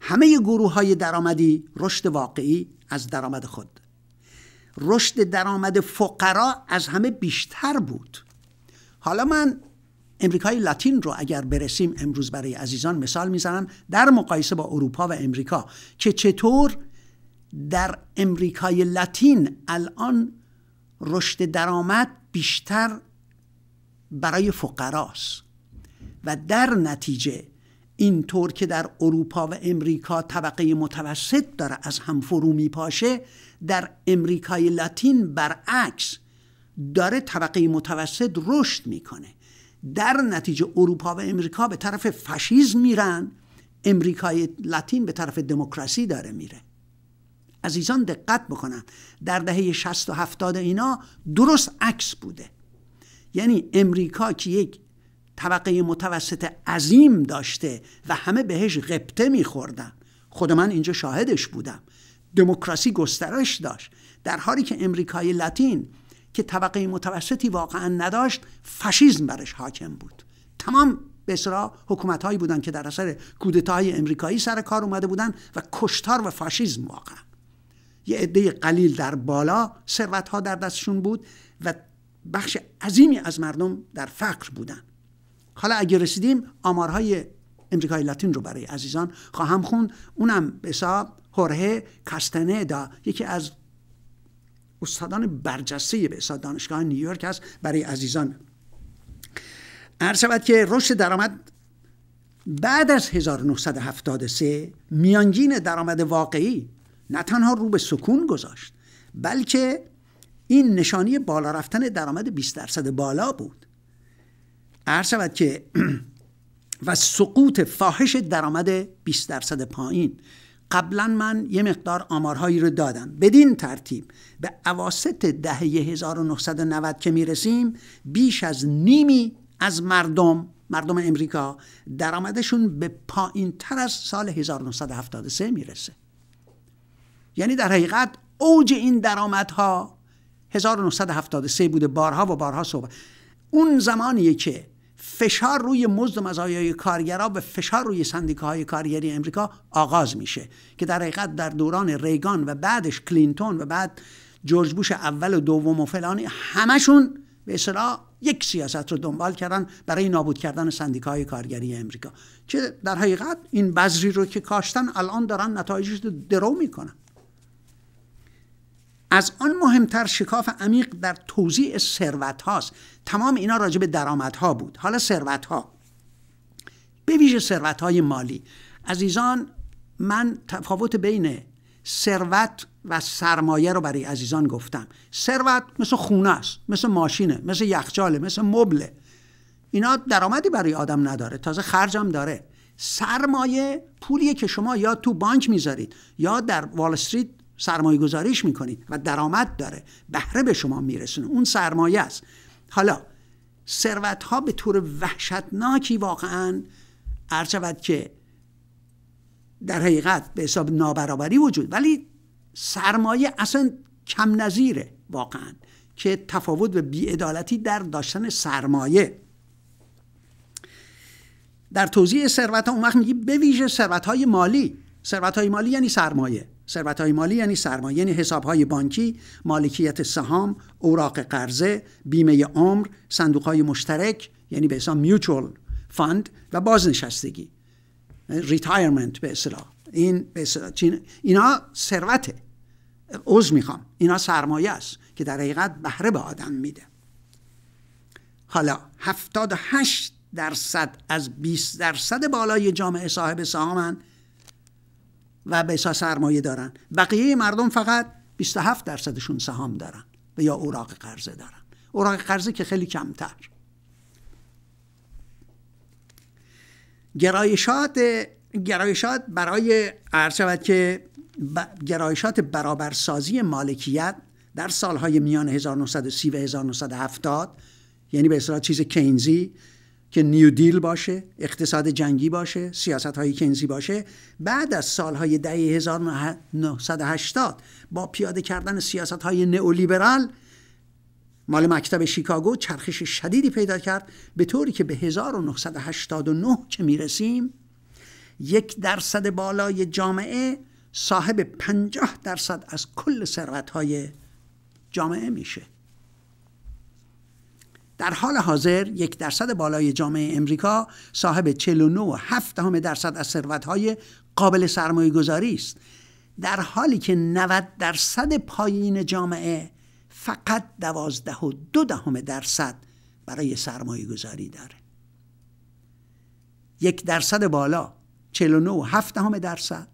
همه گروه های درآمدی رشد واقعی از درآمد خود. رشد درآمد فقرا از همه بیشتر بود. حالا من امریکای لاتین رو اگر برسیم امروز برای عزیزان مثال می‌زنم در مقایسه با اروپا و امریکا که چطور در امریکای لاتین الان رشد درآمد بیشتر برای فقراست. و در نتیجه اینطور که در اروپا و امریکا طبقه متوسط داره از هم فرو میپاشه در امریکای لاتین برعکس داره طبقه متوسط رشد می‌کنه. در نتیجه اروپا و امریکا به طرف فاشیزم میرن امریکای لاتین به طرف دموکراسی داره میره. عزیزان دقت بکنن در دهه 60 و 70 اینا درست عکس بوده. یعنی امریکا که یک طبقه متوسط عظیم داشته و همه بهش غبطه میخوردن. خود من اینجا شاهدش بودم. دموکراسی گسترش داشت. در حالی که امریکای لاتین که طبقه متوسطی واقعا نداشت فاشیزم برش حاکم بود. تمام به اصطلاح حکومت هایی بودن که در اثر کودتای امریکایی سر کار اومده بودن و کشتار و فاشیزم واقعا. یه عده قلیل در بالا ثروت ها در دستشون بود و بخش عظیمی از مردم در فقر بودن. حالا اگه رسیدیم آمارهای امریکای لاتین رو برای عزیزان خواهم خوند. اونم به حساب هوره کاستندا یکی از استادان برجسته به حساب دانشگاه نیویورک است برای عزیزان. عرض که رشد درآمد بعد از 1973 میانگین درآمد واقعی نه تنها رو به سکون گذاشت بلکه این نشانی بالا رفتن درآمد 20 درصد بالا بود. عرض شود که و سقوط فاحش درآمد 20 درصد پایین. قبلا من یه مقدار آمارهایی رو دادم. بدین ترتیب به عواست دهه 1990 که می‌رسیم بیش از نیمی از مردم مردم امریکا درآمدشون به پایین تر از سال 1973 می‌رسه. یعنی در حقیقت اوج این درآمدها 1973 بوده. بارها و بارها صحبت. اون زمانیه که فشار روی مزد مزایای کارگرا به فشار روی سندیکاهای کارگری امریکا آغاز میشه که در حقیقت در دوران ریگان و بعدش کلینتون و بعد جورج بوش اول و دوم و فلانی همشون به اصطلاح یک سیاست رو دنبال کردن برای نابود کردن سندیکاهای کارگری امریکا. که در حقیقت این بذری رو که کاشتن الان دارن نتایجش رو درو می‌کنن. از آن مهمتر شکاف عمیق در توزیع ثروت هاست تمام اینا راجع به درآمد ها بود. حالا ثروت ها به ویژه ثروت های مالی. عزیزان من تفاوت بین ثروت و سرمایه رو برای عزیزان گفتم. ثروت مثل خونه است مثل ماشینه مثل یخچاله مثل مبله. اینا درآمدی برای آدم نداره تازه خرجم داره. سرمایه پولیه که شما یا تو بانک می‌ذارید یا در وال استریت سرمایه گذاریش می‌کنید و درآمد داره. بهره به شما میرسونه. اون سرمایه است. حالا ثروت ها به طور وحشتناکی واقعا ارچود که در حقیقت به حساب نابرابری وجود ولی سرمایه اصلا کم نظیره واقعا که تفاوت و بیعدالتی در داشتن سرمایه. در توضیح ثروت ها اون وقت میگی به ویژه ثروت های مالی. ثروت های مالی یعنی سرمایه. ثروت های مالی یعنی سرمایه یعنی حساب های بانکی مالکیت سهام اوراق قرضه بیمه عمر صندوق های مشترک یعنی به حساب mutual fund و بازنشستگی. retirement به اصطلاح. این به اینا ثروته. عضو می‌خوام. اینا سرمایه است که در حقیقت بهره به آدم میده. حالا 78 درصد از 20 درصد بالای جامعه صاحب سهامن. و به سرمایه دارن. بقیه مردم فقط 27 درصدشون سهام دارن و یا اوراق قرضه دارن. اوراق قرضه که خیلی کمتر. گرایشات گرایشات برای عرض شود که گرایشات برابرسازی مالکیت در سالهای میان 1930 و 1970 یعنی به اصطلاح چیز کینزی که نیو دیل باشه اقتصاد جنگی باشه سیاست های کینزی باشه. بعد از سالهای دهه 1980 با پیاده کردن سیاست های نئولیبرال مال مکتب شیکاگو چرخش شدیدی پیدا کرد به طوری که به 1989 که می‌رسیم یک درصد بالای جامعه صاحب پنجاه درصد از کل ثروت های جامعه میشه. در حال حاضر یک درصد بالای جامعه امریکا صاحب 49 و 7 درصد از ثروت های قابل سرمایه گذاری است. در حالی که 90 درصد پایین جامعه فقط 12 و دو دهم درصد برای سرمایه گذاری داره. یک درصد بالا 49 و 7 درصد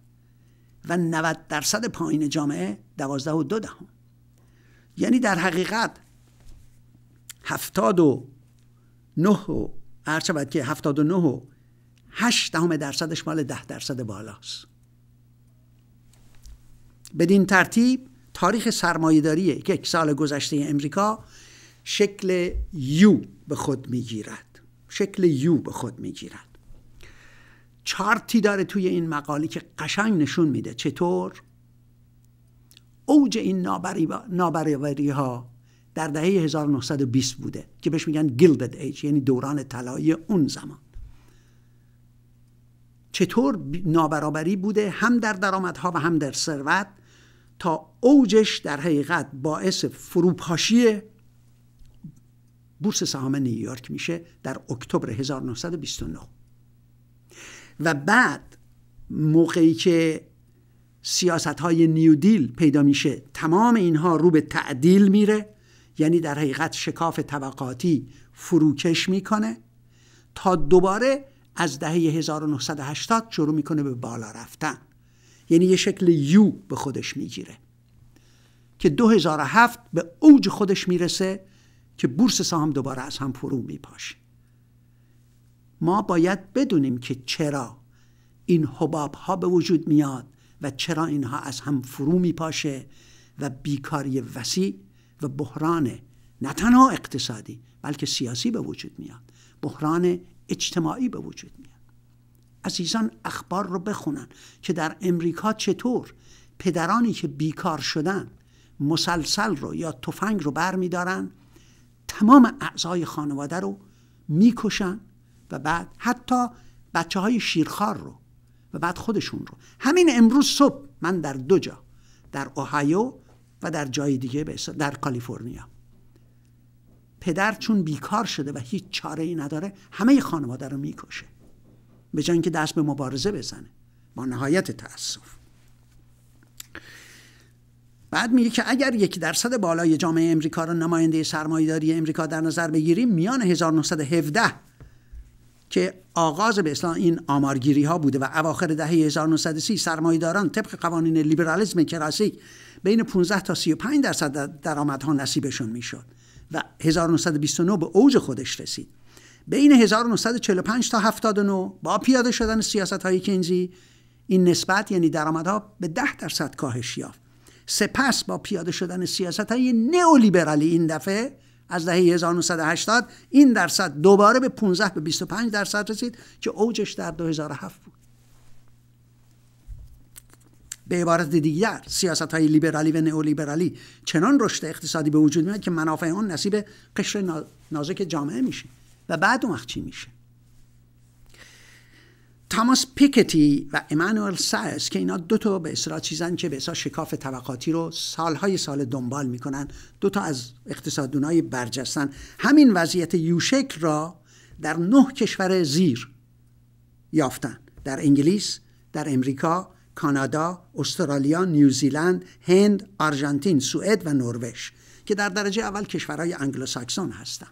و 90 درصد پایین جامعه 12 و دو دهم. یعنی در حقیقت هفتاد و نه و هر که هفتاد و نه و هشت دهم درصدش مال ده درصد بالاست. بدین ترتیب تاریخ سرمایهداری که یک سال گذشته امریکا شکل یو به خود می‌گیرد. شکل یو به خود می‌گیرد. چارتی داره توی این مقالی که قشنگ نشون میده چطور؟ اوج این نابرابری ها در دهه 1920 بوده که بهش میگن گیلدد ایج یعنی دوران طلایی اون زمان. چطور نابرابری بوده هم در درآمدها و هم در ثروت تا اوجش در حقیقت باعث فروپاشی بورس سهام نیویورک میشه در اکتبر 1929 و بعد موقعی که سیاست های نیو دیل پیدا میشه تمام اینها رو به تعدیل میره یعنی در حقیقت شکاف طبقاتی فروکش می‌کنه تا دوباره از دهه 1980 شروع می‌کنه به بالا رفتن. یعنی یه شکل یو به خودش می‌گیره که 2007 به اوج خودش می‌رسه که بورس سهام دوباره از هم فرو میپاشه. ما باید بدونیم که چرا این حباب ها به وجود میاد و چرا اینها از هم فرو میپاشه و بیکاری وسیع و بحران نه تنها اقتصادی بلکه سیاسی به وجود میاد. بحران اجتماعی به وجود میاد. عزیزان اخبار رو بخونن که در امریکا چطور پدرانی که بیکار شدن مسلسل رو یا تفنگ رو بر میدارن تمام اعضای خانواده رو می‌کشن و بعد حتی بچه های شیرخار رو و بعد خودشون رو. همین امروز صبح من در دو جا در اوهایو و در جای دیگه در کالیفرنیا. پدر چون بیکار شده و هیچ چاره ای نداره همه خانواده رو می‌کشه. به جای اینکه دست به مبارزه بزنه. با نهایت تاسف بعد میگه که اگر یک درصد بالای جامعه امریکا رو نماینده سرمایهداری امریکا در نظر بگیریم میان 1917 که آغاز به اصلاح این آمارگیری ها بوده و اواخر دهه 1930 سرمایهداران طبق قوانین لیبرالیسم کلاسیک بین 15 تا 35 درصد درآمدها نصیبشون می‌شد و 1929 به اوج خودش رسید. بین 1945 تا 79 با پیاده شدن سیاست های کینزی این نسبت یعنی درآمدها به 10 درصد کاهش یافت. سپس با پیاده شدن سیاست های نئولیبرالی این دفعه از دهه 1980 این درصد دوباره به 15 به 25 درصد رسید که اوجش در 2007 بود. به عبارت دیگر سیاست های لیبرالی و نئولیبرالی چنان رشد اقتصادی به وجود میاد که منافع آن نصیب قشر نازک جامعه میشه و بعد اون وقت چی میشه؟ تاماس پیکتی و امانوئل سایس که اینا دو تا به اصطلاح چیزن که به اصطلاح شکاف طبقاتی رو سالهای سال دنبال می‌کنن. دو تا از اقتصاددونای برجستن. همین وضعیت یوشک را در نه کشور زیر یافتن. در انگلیس در امریکا کانادا استرالیا نیوزیلند هند آرژانتین سوئد و نروژ که در درجه اول کشورهای انگلوساکسون هستند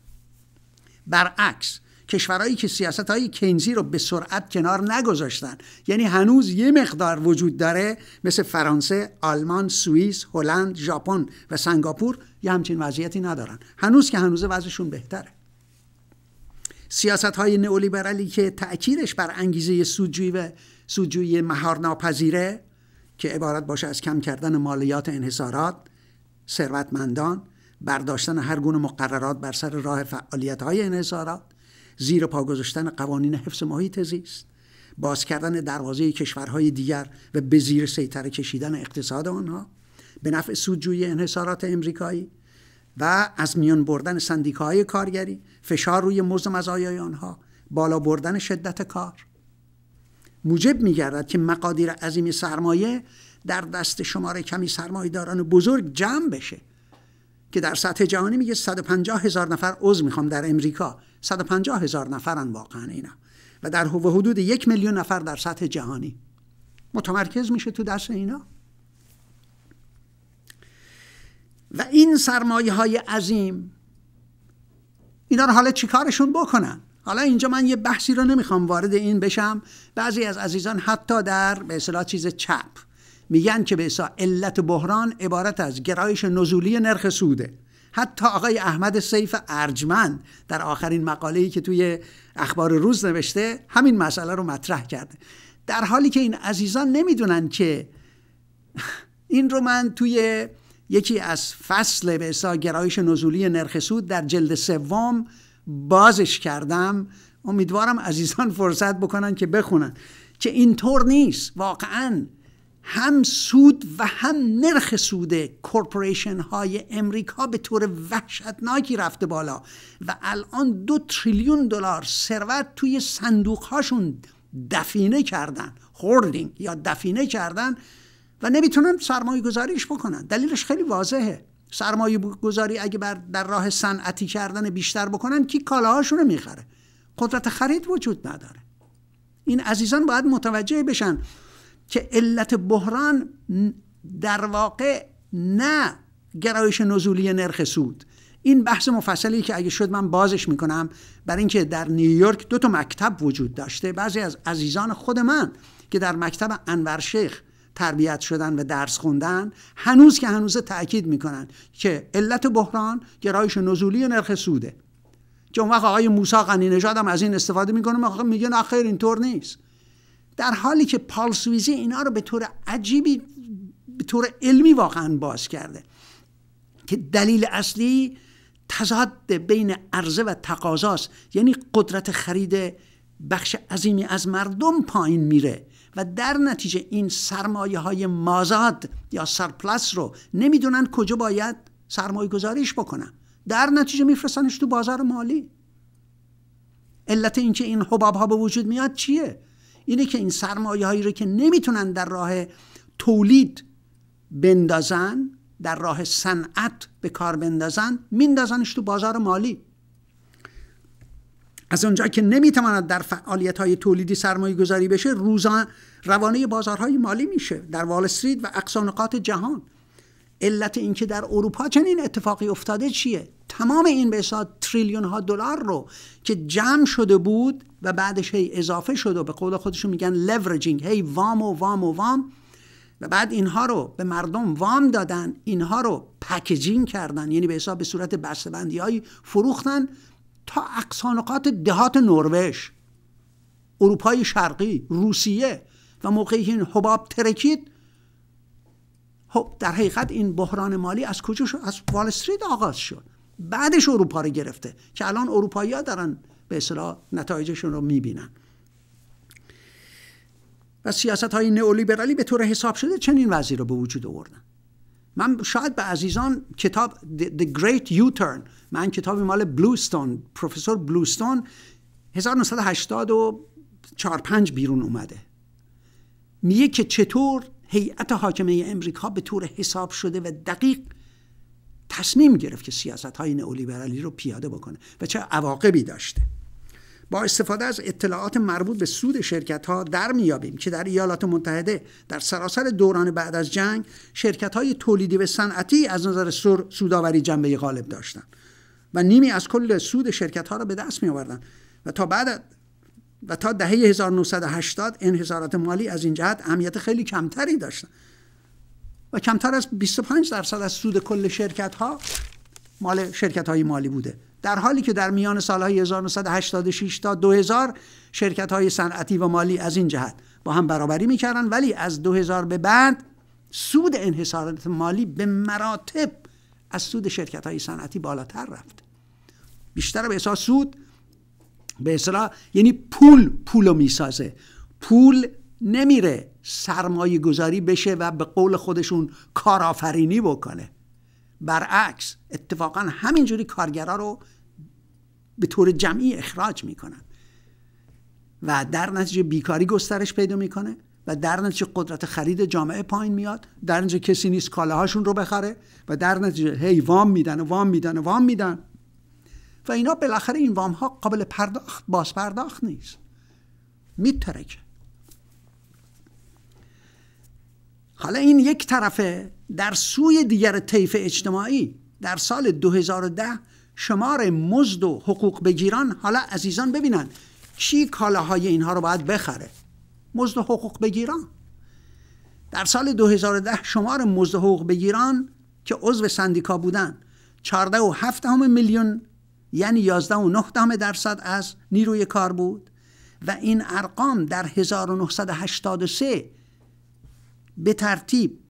برعکس کشورهایی که سیاست های کینزی رو به سرعت کنار نگذاشتن. یعنی هنوز یه مقدار وجود داره مثل فرانسه، آلمان، سوئیس، هلند، ژاپن و سنگاپور یه همچین وضعیتی ندارن. هنوز که هنوز وضعشون بهتره. سیاست های نئولیبرالی که تأکیدش بر انگیزه سودجویی و سودجویی مهار ناپذیره که عبارت باشه از کم کردن مالیات انحصارات ثروتمندان برداشتن هر گونه مقررات بر سر راه فعالیت های انحصارات زیر پا گذاشتن قوانین حفظ محیط زیست باز کردن دروازه کشورهای دیگر و به زیر سیطره کشیدن اقتصاد آنها به نفع سودجویی انحصارات امریکایی و از میان بردن سندیکاهای کارگری فشار روی مزد مزایای آنها بالا بردن شدت کار. موجب میگردد که مقادیر عظیم سرمایه در دست شماره کمی سرمایهداران بزرگ جمع بشه که در سطح جهانی میگه 150 هزار نفر عضو می‌خوام در امریکا. 150 هزار نفرن واقعا اینا. و در حدود یک میلیون نفر در سطح جهانی. متمرکز میشه تو دست اینا؟ و این سرمایه های عظیم اینا رو حالا چیکارشون بکنن؟ حالا اینجا من یه بحثی رو نمی‌خوام وارد این بشم. بعضی از عزیزان حتی در به اصطلاح چیز چپ میگن که به علت بحران عبارت از گرایش نزولی نرخ سوده. حتی آقای احمد سیف ارجمند در آخرین مقاله‌ای که توی اخبار روز نوشته همین مسئله رو مطرح کرده. در حالی که این عزیزان نمی‌دونن که این رو من توی یکی از فصل به گرایش نزولی نرخ سود در جلد سوم بازش کردم. امیدوارم عزیزان فرصت بکنن که بخونن که اینطور نیست. واقعا هم سود و هم نرخ سود کورپوریشن های امریکا به طور وحشتناکی رفته بالا و الان دو تریلیون دلار ثروت توی صندوق هاشون دفینه کردن خوردینگ یا دفینه کردن و نمی‌تونن سرمایه گذاریش بکنن. دلیلش خیلی واضحه. سرمایه گذاری اگه بر در راه صنعتی کردن بیشتر بکنن کی کالاهاشون رو می‌خره؟ قدرت خرید وجود نداره. این عزیزان باید متوجه بشن که علت بحران در واقع نه گرایش نزولی نرخ سود. این بحث مفصلی که اگه شد من بازش می‌کنم برای اینکه در نیویورک دو تا مکتب وجود داشته. بعضی از عزیزان خود من که در مکتب انور شیخ تربیت شدن و درس خوندن هنوز که هنوز تاکید می‌کنن که علت بحران گرایش نزولی نرخ سوده. چون وقت آقای موسی غنی نژاد هم از این استفاده می‌کنه میگه نه خیر اینطور نیست. در حالی که پالسویزی اینا رو به طور عجیبی به طور علمی واقعا باز کرده که دلیل اصلی تضاد بین عرضه و تقاضاست. یعنی قدرت خرید بخش عظیمی از مردم پایین میره و در نتیجه این سرمایه های مازاد یا سرپلس رو نمی‌دونن کجا باید سرمایه گذاریش بکنن. در نتیجه میفرستنش تو بازار مالی. علت اینکه این حباب ها به وجود میاد چیه؟ اینه که این سرمایه هایی رو که نمی‌تونن در راه تولید بندازن در راه صنعت به کار بندازن میندازنش تو بازار مالی. از اونجا که نمی‌تواند در فعالیت های تولیدی سرمایه گذاری بشه روزان روانه بازارهای مالی میشه در وال استریت و اقصی نقاط جهان. علت اینکه در اروپا چنین اتفاقی افتاده چیه؟ تمام این به تریلیون ها دلار رو که جمع شده بود و بعدش هی اضافه شده و به قول خودشون میگن leveraging هی وام و وام و وام. و بعد اینها رو به مردم وام دادن اینها رو پکیجینگ کردن یعنی به حساب به صورت بسته‌بندی های فروختن تا اقصانقات دهات نروژ اروپای شرقی روسیه و موقعی این حباب ترکید خب در حقیقت این بحران مالی از کجا شد؟ از وال استریت آغاز شد. بعدش اروپا رو گرفته که الان اروپایی ها دارن به اصطلاح نتایجشون رو می‌بینن. و سیاست های نئولیبرالی به طور حساب شده چنین وضعی رو به وجود آوردن. من شاید به عزیزان کتاب The Great U-Turn من کتابی مال بلوستون پروفسور بلوستون 1984 5 بیرون اومده. میگه که چطور هیئت حاکمه امریکا به طور حساب شده و دقیق تصمیم گرفت که سیاست های نئولیبرالی رو پیاده بکنه و چه عواقبی داشته. با استفاده از اطلاعات مربوط به سود شرکت ها در میابیم که در ایالات متحده در سراسر دوران بعد از جنگ شرکت های تولیدی و صنعتی از نظر سوداوری جنبه غالب داشتند و نیمی از کل سود شرکت ها را به دست می و تا بعد و تا دهه 1980 انحصارات مالی از این جهت اهمیت خیلی کمتری داشتن. و کمتر از 25 درصد از سود کل شرکت ها مال شرکت های مالی بوده. در حالی که در میان سالهای 1986 تا 2000 شرکت های صنعتی و مالی از این جهت با هم برابری می‌کردن ولی از 2000 به بعد سود انحصارات مالی به مراتب از سود شرکت های صنعتی بالاتر رفت. بیشتر به احساس سود به اصطلاح یعنی پول پول رو می‌سازه. پول نمیره. سرمایه گذاری بشه و به قول خودشون کارآفرینی بکنه. برعکس اتفاقا همینجوری کارگرا رو به طور جمعی اخراج می‌کنن. و در نتیجه بیکاری گسترش پیدا می‌کنه و در نتیجه قدرت خرید جامعه پایین میاد. در نتیجه کسی نیست کالاهاشون رو بخره و در نتیجه هی وام میدن و وام میدن و وام میدن. و اینا بالاخره این وام ها قابل پرداخت باز پرداخت نیست. میترکه. حالا این یک طرفه در سوی دیگر طیف اجتماعی در سال 2010 شمار مزد و حقوق بگیران حالا عزیزان ببینن چی کالاهای اینها رو باید بخره؟ مزد و حقوق بگیران. در سال 2010 شمار مزد و حقوق بگیران که عضو سندیکا بودن 14 و 7 میلیون یعنی 11 و 9 درصد از نیروی کار بود و این ارقام در 1983 به ترتیب